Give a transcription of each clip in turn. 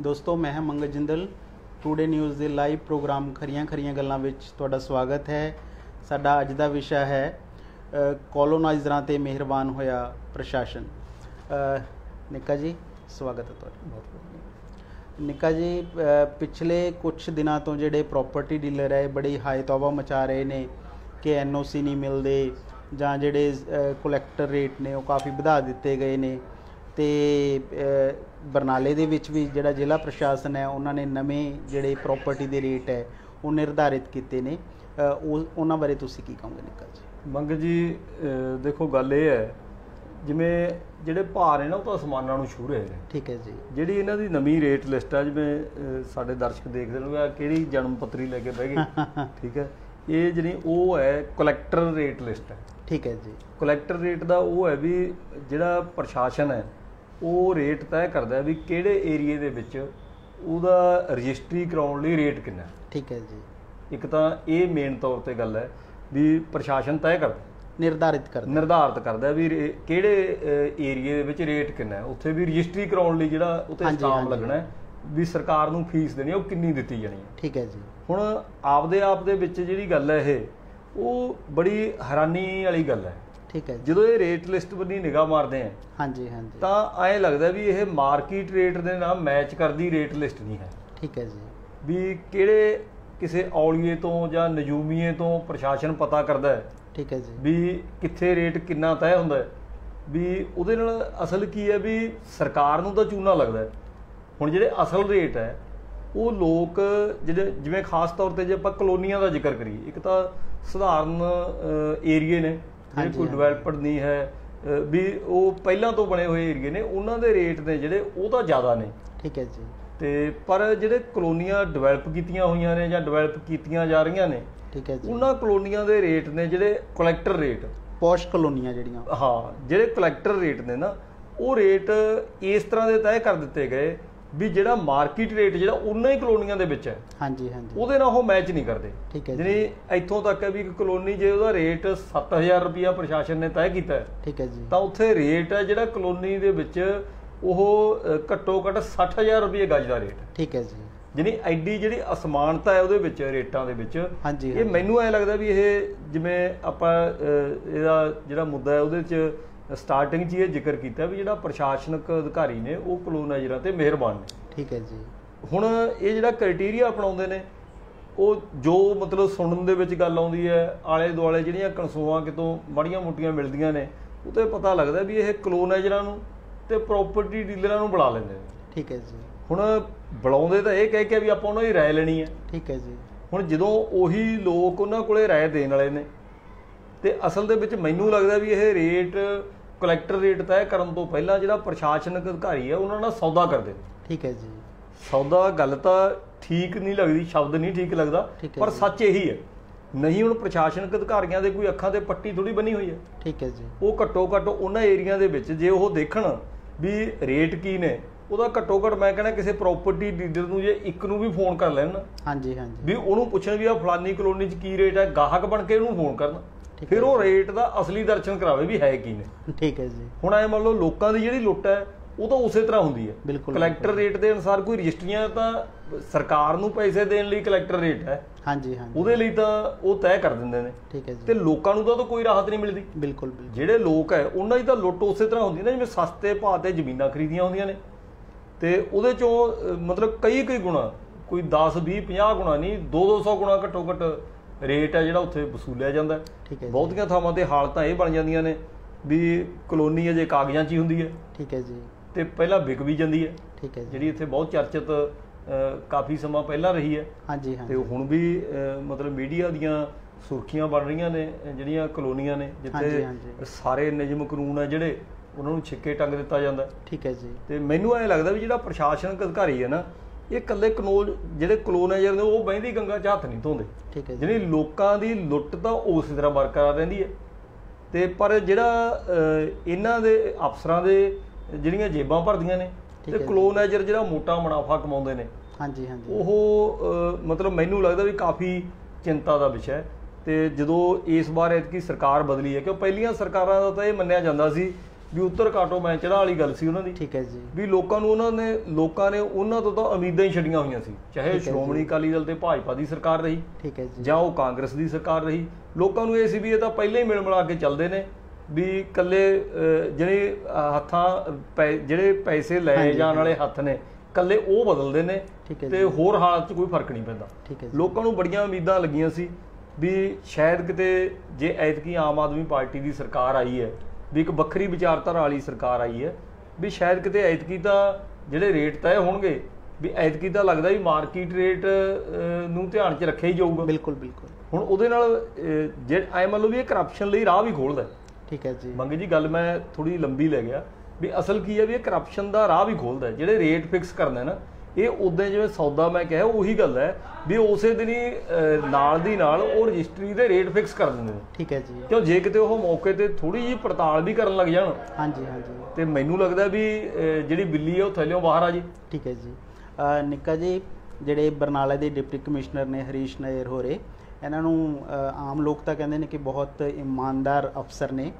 ਦੋਸਤੋ ਮੈਂ ਹਾਂ ਮੰਗਲ ਜਿੰਦਲ। ਟੂਡੇ ਨਿਊਜ਼ ਦੇ ਲਾਈਵ ਪ੍ਰੋਗਰਾਮ ਖਰੀਆਂ ਖਰੀਆਂ ਗੱਲਾਂ ਵਿੱਚ ਤੁਹਾਡਾ ਸਵਾਗਤ ਹੈ। ਸਾਡਾ ਅੱਜ ਦਾ ਵਿਸ਼ਾ ਹੈ ਕਲੋਨਾਈਜ਼ਰਾਂ ਤੇ ਮਿਹਰਬਾਨ ਹੋਇਆ ਪ੍ਰਸ਼ਾਸਨ। ਨਿੱਕਾ ਜੀ ਸਵਾਗਤ ਹੈ ਤੁਹਾਡਾ। ਨਿੱਕਾ ਜੀ ਪਿਛਲੇ ਕੁਝ ਦਿਨਾਂ ਤੋਂ ਜਿਹੜੇ ਪ੍ਰਾਪਰਟੀ ਡੀਲਰ ਹੈ ਬੜੀ ਹਾਈ ਤੌਬਾ ਮਚਾ ਰਹੇ ਨੇ ਕਿ ਐਨਓਸੀ ਨਹੀਂ ਮਿਲਦੇ ਜਾਂ ਜਿਹੜੇ ਕਲੈਕਟਰ ਰੇਟ ਨੇ ਉਹ ਕਾਫੀ ਵਧਾ ਦਿੱਤੇ ਗਏ ਨੇ। ਤੇ ਬਰਨਾਲੇ ਦੇ ਵਿੱਚ ਵੀ ਜਿਹੜਾ ਜ਼ਿਲ੍ਹਾ ਪ੍ਰਸ਼ਾਸਨ ਹੈ ਉਹਨਾਂ ਨੇ ਨਵੇਂ ਜਿਹੜੇ ਪ੍ਰਾਪਰਟੀ ਦੇ ਰੇਟ ਹੈ ਉਹ ਨਿਰਧਾਰਿਤ ਕੀਤੇ ਨੇ। ਉਹ ਉਹਨਾਂ ਬਾਰੇ ਤੁਸੀਂ ਕੀ ਕਹੋਗੇ ਨਿੱਕਾ ਜੀ? ਮੰਗ ਜੀ ਦੇਖੋ ਗੱਲ ਇਹ ਹੈ ਜਿਵੇਂ ਜਿਹੜੇ ਭਾਅ ਨੇ ਨਾ ਉਹ ਤਾਂ ਅਸਮਾਨਾਂ ਨੂੰ ਛੂ ਰਹੇ ਨੇ। ਠੀਕ ਹੈ ਜੀ। ਜਿਹੜੀ ਇਹਨਾਂ ਦੀ ਨਵੀਂ ਰੇਟ ਲਿਸਟ ਆ ਜਿਵੇਂ ਸਾਡੇ ਦਰਸ਼ਕ ਦੇਖਦੇ ਨੇ ਕਿਹੜੀ ਜਨਮ ਪੱਤਰੀ ਲੈ ਕੇ ਬਹਿ ਗਏ। ਠੀਕ ਹੈ। ਇਹ ਜਿਹੜੀ ਉਹ ਹੈ ਕਲੈਕਟਰ ਰੇਟ ਲਿਸਟ ਹੈ। ਠੀਕ ਹੈ ਜੀ। ਕਲੈਕਟਰ ਰੇਟ ਦਾ ਉਹ ਹੈ ਵੀ ਜਿਹੜਾ ਪ੍ਰਸ਼ਾਸਨ ਹੈ ਉਹ ਰੇਟ ਤੈਅ ਕਰਦਾ ਵੀ ਕਿਹੜੇ ਏਰੀਏ ਦੇ ਵਿੱਚ ਉਹਦਾ ਰਜਿਸਟਰੀ ਕਰਾਉਣ ਲਈ ਰੇਟ ਕਿੰਨਾ ਠੀਕ ਹੈ ਜੀ। ਇੱਕ ਤਾਂ ਇਹ ਮੇਨ ਤੌਰ ਤੇ ਗੱਲ ਹੈ ਵੀ ਪ੍ਰਸ਼ਾਸਨ ਤੈਅ ਕਰਦਾ। ਨਿਰਧਾਰਿਤ ਕਰ ਨਿਰਧਾਰਿਤ ਕਰਦਾ ਵੀ ਕਿਹੜੇ ਏਰੀਏ ਦੇ ਵਿੱਚ ਰੇਟ ਕਿੰਨਾ ਹੈ। ਉੱਥੇ ਵੀ ਰਜਿਸਟਰੀ ਕਰਾਉਣ ਲਈ ਜਿਹੜਾ ਉੱਤੇ ਹਾਂਜੀ, ਸਟਾਮ। ਲੱਗਣਾ ਹੈ ਵੀ ਸਰਕਾਰ ਨੂੰ ਫੀਸ ਦੇਣੀ ਉਹ ਕਿੰਨੀ ਦਿੱਤੀ ਜਾਣੀ ਹੈ। ਠੀਕ ਹੈ ਜੀ। ਹੁਣ ਆਪਦੇ ਆਪ ਦੇ ਵਿੱਚ ਜਿਹੜੀ ਗੱਲ ਹੈ ਇਹ ਉਹ ਬੜੀ ਹੈਰਾਨੀ ਵਾਲੀ ਗੱਲ ਹੈ। ਠੀਕ ਹੈ ਜਦੋਂ ਇਹ ਰੇਟ ਲਿਸਟ ਬੰਨੀ ਨਿਗਾਹ ਮਾਰਦੇ ਆ ਹਾਂਜੀ ਹਾਂਜੀ। ਤਾਂ ਐਂ ਲੱਗਦਾ ਵੀ ਇਹ ਮਾਰਕੀਟ ਰੇਟ ਦੇ ਨਾਲ ਮੈਚ ਕਰਦੀ ਰੇਟ ਲਿਸਟ ਨਹੀਂ ਹੈ। ਠੀਕ ਹੈ ਜੀ। ਵੀ ਕਿਹੜੇ ਕਿਸੇ ਔਲੀਏ ਤੋਂ ਜਾਂ ਨਜੂਮੀਏ ਤੋਂ ਪ੍ਰਸ਼ਾਸਨ ਪਤਾ ਕਰਦਾ ਹੈ ਠੀਕ ਹੈ ਜੀ। ਵੀ ਕਿੱਥੇ ਰੇਟ ਕਿੰਨਾ ਤੈਅ ਹੁੰਦਾ ਹੈ। ਵੀ ਉਹਦੇ ਨਾਲ ਅਸਲ ਕੀ ਹੈ ਵੀ ਸਰਕਾਰ ਨੂੰ ਤਾਂ ਚੂਨਾ ਲੱਗਦਾ ਹੈ। ਹੁਣ ਜਿਹੜੇ ਅਸਲ ਰੇਟ ਹੈ ਉਹ ਲੋਕ ਜਿਹੜੇ ਜਿਵੇਂ ਖਾਸ ਤੌਰ ਤੇ ਜੇ ਆਪਾਂ ਕਲੋਨੀਆਂ ਦਾ ਜ਼ਿਕਰ ਕਰੀਏ ਇੱਕ ਤਾਂ ਸਧਾਰਨ ਏਰੀਏ ਨੇ ਜਿਹੜੇ ਕੋਈ। ਡਿਵੈਲਪਡ ਨਹੀਂ ਹੈ ਵੀ ਉਹ ਪਹਿਲਾਂ ਤੋਂ ਬਣੇ ਹੋਏ ਏਰੀਏ ਨੇ ਉਹਨਾਂ ਦੇ ਰੇਟ ਨੇ ਜਿਹੜੇ ਉਹ ਤਾਂ ਜ਼ਿਆਦਾ ਨੇ। ਠੀਕ ਹੈ ਜੀ। ਤੇ ਪਰ ਜਿਹੜੇ ਕਲੋਨੀਆਂ ਡਿਵੈਲਪ ਕੀਤੀਆਂ ਹੋਈਆਂ ਨੇ ਜਾਂ ਡਿਵੈਲਪ ਕੀਤੀਆਂ ਜਾ ਰਹੀਆਂ ਨੇ ਠੀਕ ਹੈ ਜੀ। ਉਹਨਾਂ ਕਲੋਨੀਆਂ ਦੇ ਰੇਟ ਨੇ ਜਿਹੜੇ ਕਲੈਕਟਰ ਰੇਟ ਪੌਸ਼ ਕਲੋਨੀਆਂ ਜਿਹੜੀਆਂ। ਹਾਂ ਜਿਹੜੇ ਕਲੈਕਟਰ ਰੇਟ ਨੇ ਨਾ ਉਹ ਰੇਟ ਇਸ ਤਰ੍ਹਾਂ ਦੇ ਤੈਅ ਕਰ ਦਿੱਤੇ ਗਏ ਵੀ ਜਿਹੜਾ ਮਾਰਕੀਟ ਰੇਟ ਜਿਹੜਾ ਉਹਨਾਂ ਹੀ ਕਲੋਨੀਆਂ ਦੇ ਵਿੱਚ ਹੈ। ਹਾਂਜੀ ਹਾਂਜੀ। ਉਹਦੇ ਨਾਲ ਉਹ ਮੈਚ ਨਹੀਂ ਕਰਦੇ। ਠੀਕ ਹੈ ਜੀ। ਜਿਹੜੀ ਇੱਥੋਂ ਤੱਕ ਹੈ ਵੀ ਇੱਕ ਕਲੋਨੀ ਜੇ ਉਹਦਾ ਰੇਟ 7000 ਰੁਪਿਆ ਪ੍ਰਸ਼ਾਸਨ ਨੇ ਤੈਅ ਕੀਤਾ ਹੈ ਠੀਕ ਹੈ ਜੀ। ਤਾਂ ਉੱਥੇ ਰੇਟ ਹੈ ਜਿਹੜਾ ਕਲੋਨੀ ਦੇ ਵਿੱਚ ਉਹ ਘੱਟੋ ਘੱਟ 60000 ਰੁਪਏ ਗਜ ਦਾ ਰੇਟ ਹੈ। ਠੀਕ ਹੈ ਜੀ। ਜਿਹਨੀ ਐਡੀ ਜਿਹੜੀ ਅਸਮਾਨਤਾ ਹੈ ਉਹਦੇ ਵਿੱਚ ਰੇਟਾਂ ਦੇ ਵਿੱਚ ਹਾਂਜੀ, ਇਹ। ਮੈਨੂੰ ਐ ਲੱਗਦਾ ਵੀ ਇਹ ਜਿਵੇਂ ਆਪਾਂ ਇਹਦਾ ਜਿਹੜਾ ਮੁੱਦਾ ਹੈ ਉਹਦੇ 'ਚ ਸਟਾਰਟਿੰਗ 'ਚ ਇਹ ਜ਼ਿਕਰ ਕੀਤਾ ਵੀ ਜਿਹੜਾ ਪ੍ਰਸ਼ਾਸਨਿਕ ਅਧਿਕਾਰੀ ਨੇ ਉਹ ਕਲੋਨਾਈਜ਼ਰਾਂ ਤੇ ਮਿਹਰਬਾਨ ਨੇ। ਠੀਕ ਹੈ ਜੀ। ਹੁਣ ਇਹ ਜਿਹੜਾ ਕ੍ਰਾਈਟੇਰੀਆ ਅਪਣਾਉਂਦੇ ਨੇ ਉਹ ਜੋ ਮਤਲਬ ਸੁਣਨ ਦੇ ਵਿੱਚ ਗੱਲ ਆਉਂਦੀ ਹੈ ਆਲੇ ਦੁਆਲੇ ਜਿਹੜੀਆਂ ਕਨਸੂਆਂ ਕਿਤੋਂ ਮਾੜੀਆਂ ਮੋਟੀਆਂ ਮਿਲਦੀਆਂ ਨੇ ਉਹ ਤੇ ਪਤਾ ਲੱਗਦਾ ਵੀ ਇਹ ਕਲੋਨਾਈਜ਼ਰਾਂ ਨੂੰ ਤੇ ਪ੍ਰਾਪਰਟੀ ਡੀਲਰਾਂ ਨੂੰ ਬੁਲਾ ਲੈਂਦੇ ਨੇ। ਠੀਕ ਹੈ ਜੀ। ਹੁਣ ਬੁਲਾਉਂਦੇ ਤਾਂ ਇਹ ਕਹਿ ਕੇ ਵੀ ਆਪਾਂ ਉਹਨਾਂ ਦੀ ਰਾਏ ਲੈਣੀ ਹੈ। ਠੀਕ ਹੈ ਜੀ। ਹੁਣ ਜਦੋਂ ਉਹੀ ਲੋਕ ਉਹਨਾਂ ਕੋਲੇ ਰਾਏ ਦੇਣ ਵਾਲੇ ਨੇ ਤੇ ਅਸਲ ਦੇ ਵਿੱਚ ਮੈਨੂੰ ਲੱਗਦਾ ਵੀ ਇਹ ਰੇਟ ਕਲੈਕਟਰ ਰੇਟ ਤੈਅ ਕਰਨ ਤੋਂ ਪਹਿਲਾਂ ਜਿਹੜਾ ਪ੍ਰਸ਼ਾਸਨਿਕ ਅਧਿਕਾਰੀ ਹੈ ਉਹਨਾਂ ਨਾਲ ਸੌਦਾ ਕਰਦੇ ਨੇ ਠੀਕ ਹੈ ਜੀ। ਸੌਦਾ ਗੱਲ ਤਾਂ ਠੀਕ ਨਹੀਂ ਲੱਗਦੀ ਸ਼ਬਦ ਨਹੀਂ ਠੀਕ ਲੱਗਦਾ ਪਰ। ਸੱਚ ਇਹੀ ਹੈ ਨਹੀਂ ਹੁਣ ਪ੍ਰਸ਼ਾਸਨਿਕ ਅਧਿਕਾਰੀਆਂ ਦੇ ਕੋਈ ਅੱਖਾਂ ਤੇ ਪੱਟੀ ਥੋੜੀ ਬਣੀ ਹੋਈ ਹੈ। ਠੀਕ ਹੈ ਜੀ। ਉਹ ਘੱਟੋ ਘੱਟ ਉਹਨਾਂ ਏਰੀਆ ਦੇ ਵਿੱਚ ਜੇ ਉਹ ਦੇਖਣ ਵੀ ਰੇਟ ਕੀ ਨੇ ਉਹਦਾ ਘੱਟੋ ਘੱਟ ਮੈਂ ਕਹਿੰਦਾ ਕਿਸੇ ਪ੍ਰਾਪਰਟੀ ਡੀਲਰ ਨੂੰ ਜੇ ਇੱਕ ਨੂੰ ਵੀ ਫੋਨ ਕਰ ਲੈਣ। ਹਾਂਜੀ ਹਾਂਜੀ। ਵੀ ਉਹਨੂੰ ਪੁੱਛਣ ਵੀ ਆ ਫਲਾਨੀ ਕਲੋਨੀ 'ਚ ਕੀ ਰੇਟ ਹੈ ਗਾਹਕ ਬਣ ਕੇ ਉਹਨੂੰ ਫੋਨ ਕਰਨ। ਫਿਰ ਉਹ ਰੇਟ ਦਾ ਅਸਲੀ ਦਰਸ਼ਨ ਕਰਾਵੇ ਵੀ ਹੈ ਕੀ ਨੇ। ਠੀਕ ਹੈ ਜੀ। ਹੁਣ ਐ ਮੰਨ ਲਓ ਲੋਕਾਂ ਦੀ ਜਿਹੜੀ ਲੁੱਟ ਹੈ ਉਹ ਤਾਂ ਉਸੇ ਤਰ੍ਹਾਂ ਹੁੰਦੀ ਹੈ। ਕਲੈਕਟਰ ਰੇਟ ਦੇ ਅਨੁਸਾਰ ਕੋਈ ਰਜਿਸਟਰੀਆਂ ਤਾਂ ਸਰਕਾਰ ਨੂੰ ਪੈਸੇ ਦੇਣ ਲਈ ਕਲੈਕਟਰ ਰੇਟ ਹੈ। ਹਾਂਜੀ ਹਾਂਜੀ। ਉਹਦੇ ਲਈ ਤਾਂ ਉਹ ਤੈਅ ਕਰ ਦਿੰਦੇ ਨੇ। ਠੀਕ ਹੈ ਤੇ ਜੀ ਲੋਕਾਂ ਨੂੰ ਤਾਂ ਕੋਈ ਰਾਹਤ ਨਹੀਂ ਮਿਲਦੀ। ਬਿਲਕੁਲ ਜਿਹੜੇ ਲੋਕ ਹੈ ਉਹਨਾਂ ਦੀ ਤਾਂ ਲੁੱਟ ਉਸੇ ਤਰ੍ਹਾਂ ਹੁੰਦੀ ਨਾ ਜਿਵੇਂ ਸਸਤੇ ਭਾਅ ਤੇ ਜ਼ਮੀਨਾਂ ਖਰੀਦੀਆਂ ਹੁੰਦੀਆਂ ਨੇ। ਤੇ ਉਹਦੇ ਚੋਂ ਮਤਲਬ ਕਈ ਕਈ ਗੁਣਾ ਕੋਈ 10 20 50 ਗੁਣਾ ਨਹੀਂ 2 200 ਗੁਣਾ ਘੱਟੋ ਘੱਟ ਰੇਟ ਹੈ ਜਿਹੜਾ ਉੱਥੇ ਵਸੂਲਿਆ ਜਾਂਦਾ ਹੈ। ਠੀਕ ਹੈ ਜੀ। ਬਹੁਤੀਆਂ ਥਾਵਾਂ ਤੇ ਹਾਲਤਾਂ ਇਹ ਬਣ ਜਾਂਦੀਆਂ ਨੇ ਵੀ ਕਲੋਨੀ ਅਜੇ ਕਾਗਜ਼ਾਂ 'ਚ ਹੀ ਹੁੰਦੀ ਹੈ ਠੀਕ ਹੈ ਜੀ ਤੇ ਪਹਿਲਾਂ ਵਿਕ ਵੀ ਜਾਂਦੀ ਹੈ ਠੀਕ ਹੈ ਜਿਹੜੀ ਇੱਥੇ ਬਹੁਤ ਚਰਚਿਤ ਕਾਫੀ ਸਮਾਂ ਪਹਿਲਾਂ ਰਹੀ ਹੈ ਹਾਂਜੀ ਤੇ ਹਾਂਜੀ ਹੁਣ ਵੀ ਮਤਲਬ ਮੀਡੀਆ ਦੀਆਂ ਸੁਰਖੀਆਂ ਬਣ ਰਹੀਆਂ ਨੇ ਜਿਹੜੀਆਂ ਕਲੋਨੀਆਂ ਨੇ ਜਿੱਥੇ। ਸਾਰੇ ਨਿਯਮ ਕਾਨੂੰਨ ਆ ਜਿਹੜੇ ਉਹਨਾਂ ਨੂੰ ਛਿੱਕੇ ਟੰਗ ਦਿੱਤਾ ਜਾਂਦਾ। ਠੀਕ ਹੈ ਜੀ ਤੇ ਮੈਨੂੰ ਐ ਲੱਗਦਾ ਵੀ ਜਿਹੜਾ ਪ੍ਰਸ਼ਾਸਨਿਕ ਅਧਿਕਾਰੀ ਹੈ ਨਾ ਇਹ ਇਕੱਲੇ ਕਨੋਲ ਜਿਹੜੇ ਕਲੋਨਾਈਜ਼ਰ ਨੇ ਉਹ ਬਹਿੰਦੀ ਗੰਗਾ 'ਚ ਹੱਥ ਨਹੀਂ ਧੋਂਦੇ। ਠੀਕ ਹੈ ਜਿਹੜੀ ਲੋਕਾਂ ਦੀ ਲੁੱਟ ਤਾਂ ਉਸੇ ਤਰ੍ਹਾਂ ਬਰਕਰਾਰ ਰਹਿੰਦੀ ਹੈ। ਤੇ ਪਰ ਜਿਹੜਾ ਇਹਨਾਂ ਦੇ ਅਫਸਰਾਂ ਦੇ ਜਿਹੜੀਆਂ ਜੇਬਾਂ ਭਰਦੀਆਂ ਨੇ ਤੇ। ਕਲੋਨਾਈਜ਼ਰ ਜਿਹੜਾ ਮੋਟਾ ਮੁਨਾਫਾ ਕਮਾਉਂਦੇ ਨੇ ਹਾਂਜੀ ਹਾਂਜੀ। ਉਹ ਮਤਲਬ ਮੈਨੂੰ ਲੱਗਦਾ ਵੀ ਕਾਫੀ ਚਿੰਤਾ ਦਾ ਵਿਸ਼ਾ ਹੈ। ਤੇ ਜਦੋਂ ਇਸ ਵਾਰ ਐਤਕੀ ਸਰਕਾਰ ਬਦਲੀ ਹੈ ਕਿਉਂ ਪਹਿਲੀਆਂ ਸਰਕਾਰਾਂ ਦਾ ਤਾਂ ਇਹ ਮੰਨਿਆ ਜਾਂਦਾ ਸੀ ਵੀ ਉੱਤਰ ਕਾਟੋ ਮੈਂ ਚੜਾ ਵਾਲੀ ਗੱਲ ਸੀ ਉਹਨਾਂ ਦੀ। ਠੀਕ ਹੈ ਜੀ। ਵੀ ਲੋਕਾਂ ਨੂੰ ਉਹਨਾਂ ਨੇ ਲੋਕਾਂ ਨੇ ਉਹਨਾਂ ਤੋਂ ਤਾਂ ਉਮੀਦਾਂ ਹੀ ਛੱਡੀਆਂ ਹੋਈਆਂ ਸੀ। ਚਾਹੇ। ਸ਼੍ਰੋਮਣੀ ਅਕਾਲੀ ਦਲ ਤੇ ਭਾਜਪਾ ਦੀ ਸਰਕਾਰ ਰਹੀ ਠੀਕ ਹੈ ਜੀ। ਜਾਂ ਉਹ ਕਾਂਗਰਸ ਦੀ ਸਰਕਾਰ ਰਹੀ। ਲੋਕਾਂ ਨੂੰ ਇਹ ਸੀ ਵੀ ਇਹ ਤਾਂ ਪਹਿਲਾਂ ਹੀ ਮਿਲ ਮਿਲਾ ਕੇ ਚੱਲਦੇ ਨੇ ਵੀ ਕੱਲੇ ਜਿਹੜੇ ਹੱਥਾਂ ਜਿਹੜੇ ਪੈਸੇ ਲਏ ਹਾਂਜੀ, ਜਾਣ ਵਾਲੇ ਹੱਥ ਨੇ ਕੱਲੇ ਉਹ ਬਦਲਦੇ ਨੇ ਤੇ। ਹੋਰ ਹਾਲਤ 'ਚ ਕੋਈ ਫ਼ਰਕ ਨਹੀਂ ਪੈਂਦਾ। ਠੀਕ ਹੈ ਲੋਕਾਂ ਨੂੰ ਬੜੀਆਂ ਉਮੀਦਾਂ ਲੱਗੀਆਂ ਸੀ ਵੀ ਸ਼ਾਇਦ ਕਿਤੇ ਜੇ ਐਤਕੀ ਆਮ ਆਦਮੀ ਪਾਰਟੀ ਦੀ ਸਰਕਾਰ ਆਈ ਹੈ ਵੀ ਇੱਕ ਵੱਖਰੀ ਵਿਚਾਰਧਾਰਾ ਵਾਲੀ ਸਰਕਾਰ ਆਈ ਹੈ ਵੀ ਸ਼ਾਇਦ ਕਿਤੇ ਐਤਕੀ ਤਾਂ ਜਿਹੜੇ ਰੇਟ ਤੈਅ ਹੋਣਗੇ ਵੀ ਐਤਕੀ ਤਾਂ ਲੱਗਦਾ ਵੀ ਮਾਰਕੀਟ ਰੇਟ ਨੂੰ ਧਿਆਨ 'ਚ ਰੱਖਿਆ ਹੀ ਜਾਊਗਾ ਬਿਲਕੁਲ ਬਿਲਕੁਲ ਹੁਣ ਉਹਦੇ ਨਾਲ ਜੇ ਐ ਮੰਨ ਲਓ ਵੀ ਇਹ ਕਰਪਸ਼ਨ ਲਈ ਰਾਹ ਵੀ ਖੋਲਦਾ। ਠੀਕ ਹੈ ਜੀ ਮੰਗੇ ਜੀ ਗੱਲ ਮੈਂ ਥੋੜੀ ਲੰਬੀ ਲੈ ਗਿਆ ਵੀ ਅਸਲ ਕੀ ਹੈ ਵੀ ਇਹ ਕਰਪਸ਼ਨ ਦਾ ਰਾਹ ਵੀ ਖੋਲਦਾ। ਜਿਹੜੇ ਰੇਟ ਫਿਕਸ ਕਰਨੇ ਨਾ ਇਹ ਉਦਾਂ ਜਿਵੇਂ ਸੌਦਾ ਮੈਂ ਕਿਹਾ ਉਹੀ ਗੱਲ ਹੈ ਵੀ ਉਸੇ ਦਿਨ ਹੀ ਨਾਲ ਦੀ ਨਾਲ ਉਹ ਰਜਿਸਟਰੀ ਦੇ ਰੇਟ ਫਿਕਸ ਕਰ ਦਿੰਦੇ ਨੇ। ਠੀਕ ਹੈ ਜੀ। ਕਿਉਂ ਜੇ ਕਿਤੇ ਉਹ ਮੌਕੇ ਤੇ ਥੋੜੀ ਜਿਹੀ ਪੜਤਾਲ ਵੀ ਕਰਨ ਲੱਗ ਜਾਣ। ਹਾਂਜੀ ਹਾਂਜੀ। ਤੇ ਮੈਨੂੰ ਲੱਗਦਾ ਵੀ ਜਿਹੜੀ ਬਿੱਲੀ ਹੈ ਉਹ ਥੱਲਿਓਂ ਬਾਹਰ ਆ ਜੀ। ਠੀਕ ਹੈ ਜੀ। ਨਿੱਕਾ ਜੀ ਜਿਹੜੇ ਬਰਨਾਲਾ ਦੇ ਡਿਪਟੀ ਕਮਿਸ਼ਨਰ ਨੇ ਹਰੀਸ਼ ਨਾਇਰ ਹੋਰੇ ਇਹਨਾਂ ਨੂੰ ਆਮ ਲੋਕ ਤਾਂ ਕਹਿੰਦੇ ਨੇ ਕਿ ਬਹੁਤ ਇਮਾਨਦਾਰ ਅਫਸਰ ਨੇ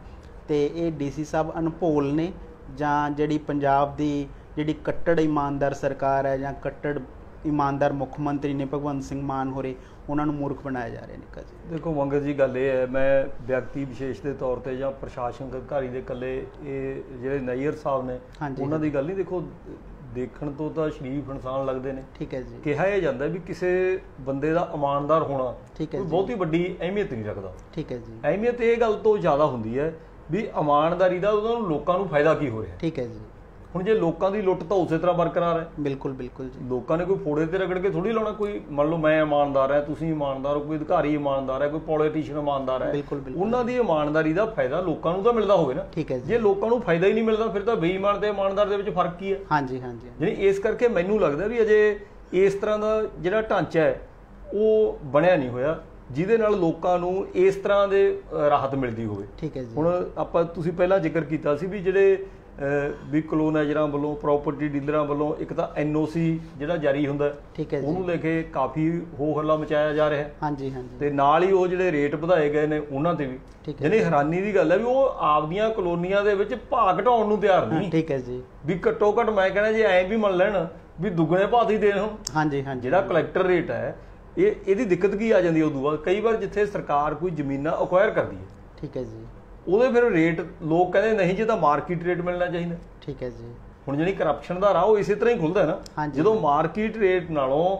ਤੇ ਇਹ ਡੀਸੀ ਸਾਹਿਬ ਅਨਭੋਲ ਨੇ ਜਾਂ ਜਿਹੜੀ ਪੰਜਾਬ ਦੀ ਜਿਹੜੀ ਕੱਟੜ ਇਮਾਨਦਾਰ ਸਰਕਾਰ ਹੈ ਜਾਂ ਕੱਟੜ ਇਮਾਨਦਾਰ ਮੁੱਖ ਮੰਤਰੀ ਨੇ ਭਗਵੰਤ ਸਿੰਘ ਮਾਨ ਹੋਰੇ ਉਹਨਾਂ ਨੂੰ ਮੂਰਖ ਬਣਾਇਆ ਜਾ ਰਿਹਾ ਨਿੱਕਾ ਜੀ ਦੇਖੋ ਮੰਗਤ ਜੀ ਗੱਲ ਇਹ ਹੈ ਮੈਂ ਵਿਅਕਤੀ ਵਿਸ਼ੇਸ਼ ਦੇ ਤੌਰ ਤੇ ਜਾਂ ਪ੍ਰਸ਼ਾਸਨਿਕ ਅਧਿਕਾਰੀ ਦੇ ਇਕੱਲੇ ਇਹ ਜਿਹੜੇ ਨਈਅਰ ਸਾਹਿਬ ਨੇ ਉਹਨਾਂ ਦੀ ਗੱਲ ਨਹੀਂ ਦੇਖੋ ਦੇਖਣ ਤੋਂ ਤਾਂ ਸ਼ਰੀਫ ਇਨਸਾਨ ਲੱਗਦੇ ਨੇ। ਠੀਕ ਹੈ ਜੀ। ਕਿਹਾ ਇਹ ਜਾਂਦਾ ਵੀ ਕਿਸੇ ਬੰਦੇ ਦਾ ਇਮਾਨਦਾਰ ਹੋਣਾ ਠੀਕ ਹੈ ਜੀ। ਬਹੁਤੀ ਵੱਡੀ ਅਹਿਮੀਅਤ ਨਹੀਂ ਰੱਖਦਾ। ਠੀਕ ਹੈ ਜੀ। ਅਹਿਮੀਅਤ ਇਹ ਗੱਲ ਤੋਂ ਜ਼ਿਆਦਾ ਹੁੰਦੀ ਹੈ ਵੀ ਇਮਾਨਦਾਰੀ ਦਾ ਉਹਨਾਂ ਨੂੰ ਲੋਕਾਂ ਨੂੰ ਫਾਇਦਾ ਕੀ ਹੋ ਰਿਹਾ। ਠੀਕ ਹੈ ਜੀ। ਹੁਣ ਜੇ ਲੋਕਾਂ ਦੀ ਲੁੱਟ ਤਾਂ ਉਸੇ ਤਰ੍ਹਾਂ ਬਰਕਰਾਰ ਹੈ। ਬਿਲਕੁਲ ਬਿਲਕੁਲ ਜੀ। ਲੋਕਾਂ ਨੇ ਕੋਈ ਫੋੜੇ ਤੇ ਰਗੜ ਕੇ ਥੋੜੀ ਲਾਉਣਾ? ਕੋਈ ਮੰਨ ਲਓ ਮੈਂ ਇਮਾਨਦਾਰ ਹਾਂ ਤੁਸੀਂ ਇਮਾਨਦਾਰ ਹੋ ਕੋਈ ਅਧਿਕਾਰੀ ਇਮਾਨਦਾਰ ਹੈ ਕੋਈ ਪੋਲੀਟੀਸ਼ੀਅਨ ਇਮਾਨਦਾਰ ਹੈ। ਉਹਨਾਂ ਦੀ ਇਮਾਨਦਾਰੀ ਦਾ ਫਾਇਦਾ ਲੋਕਾਂ ਨੂੰ ਤਾਂ ਮਿਲਦਾ ਹੋਵੇ ਨਾ। ਠੀਕ ਹੈ ਜੀ। ਜੇ ਲੋਕਾਂ ਨੂੰ ਫਾਇਦਾ ਹੀ ਨਹੀਂ ਮਿਲਦਾ ਫਿਰ ਤਾਂ ਬੇਈਮਾਨ ਤੇ ਇਮਾਨਦਾਰ ਦੇ ਵਿੱਚ ਫ਼ਰਕ ਕੀ ਹੈ? ਹਾਂਜੀ ਹਾਂਜੀ। ਯਾਨੀ ਇਸ ਕਰਕੇ ਮੈਨੂੰ ਲੱਗਦਾ ਵੀ ਅਜੇ ਇਸ ਤਰ੍ਹਾਂ ਦਾ ਜਿਹੜਾ ਢਾਂਚਾ ਹੈ ਉਹ ਬਣਿਆ ਨਹੀਂ ਹੋਇਆ ਜਿਹਦੇ ਨਾਲ ਲੋਕਾਂ ਨੂੰ ਇਸ ਤਰ੍ਹਾਂ ਦੇ ਰਾਹਤ ਮਿਲਦੀ ਹੋਵੇ। ਠੀਕ ਹੈ ਜੀ। ਹੁਣ ਆਪਾਂ ਤੁਸੀਂ ਪਹਿਲਾਂ ਜ਼ਿਕਰ ਕੀਤਾ ਸੀ ਵੀ ਜਿਹੜੇ ਵੀ ਕਲੋਨਾਈਜ਼ਰਾਂ ਵੱਲੋਂ ਪ੍ਰਾਪਰਟੀ ਡੀਲਰਾਂ ਵੱਲੋਂ ਇੱਕ ਤਾਂ ਐਨਓਸੀ ਜਿਹੜਾ ਜਾਰੀ ਹੁੰਦਾ ਹੈ, ਠੀਕ ਹੈ ਜੀ। ਉਹਨੂੰ ਲੈ ਕੇ ਕਾਫੀ ਹੋ ਹੱਲਾ ਮਚਾਇਆ ਜਾ ਰਿਹਾ ਹੈ। ਹਾਂਜੀ ਹਾਂਜੀ। ਤੇ ਨਾਲ ਹੀ ਉਹ ਜਿਹੜੇ ਰੇਟ ਵਧਾਏ ਗਏ ਨੇ ਉਹਨਾਂ ਤੇ ਵੀ। ਯਾਨੀ ਹੈਰਾਨੀ ਦੀ ਗੱਲ ਹੈ ਵੀ ਉਹ ਆਪਦੀਆਂ ਕਲੋਨੀਆਂ ਦੇ ਵਿੱਚ ਭਾਅ ਘਟਾਉਣ ਨੂੰ ਤਿਆਰ ਨਹੀਂ। ਠੀਕ ਹੈ ਜੀ। ਵੀ ਘੱਟੋ ਘੱਟ ਮੈਂ ਕਹਿੰਦਾ ਜੇ ਐਂ ਵੀ ਮੰਨ ਲੈਣ ਵੀ ਦੁੱਗਣੇ ਭਾਅ ਦੀ ਦੇਣ ਹਾਂਜੀ ਹਾਂਜੀ। ਜਿਹੜਾ ਕਲੈਕਟਰ ਰੇਟ ਹੈ ਇਹ ਇਹਦੀ ਦਿੱਕਤ ਕੀ ਆ ਜਾਂਦੀ ਉਦੋਂ ਬਾਅਦ? ਕਈ ਵਾਰ ਜਿੱਥੇ ਸਰਕਾਰ ਕੋਈ ਜ਼ਮੀਨਾਂ ਅਕਵਾਇਰ ਕਰਦੀ ਹੈ। ਠੀਕ ਹੈ ਜੀ। ਉਹਦੇ ਫਿਰ ਰੇਟ ਲੋਕ ਕਹਿੰਦੇ ਨਹੀਂ ਜੇ ਤਾਂ ਮਾਰਕੀਟ ਰੇਟ ਮਿਲਣਾ ਚਾਹੀਦਾ। ਠੀਕ ਹੈ ਜੀ। ਹੁਣ ਜਿਹੜੀ ਕਰਪਸ਼ਨ ਦਾ ਰਾਹ ਉਹ ਇਸੇ ਤਰ੍ਹਾਂ ਹੀ ਖੁੱਲਦਾ ਹੈ ਨਾ। ਜਦੋਂ ਮਾਰਕੀਟ ਰੇਟ ਨਾਲੋਂ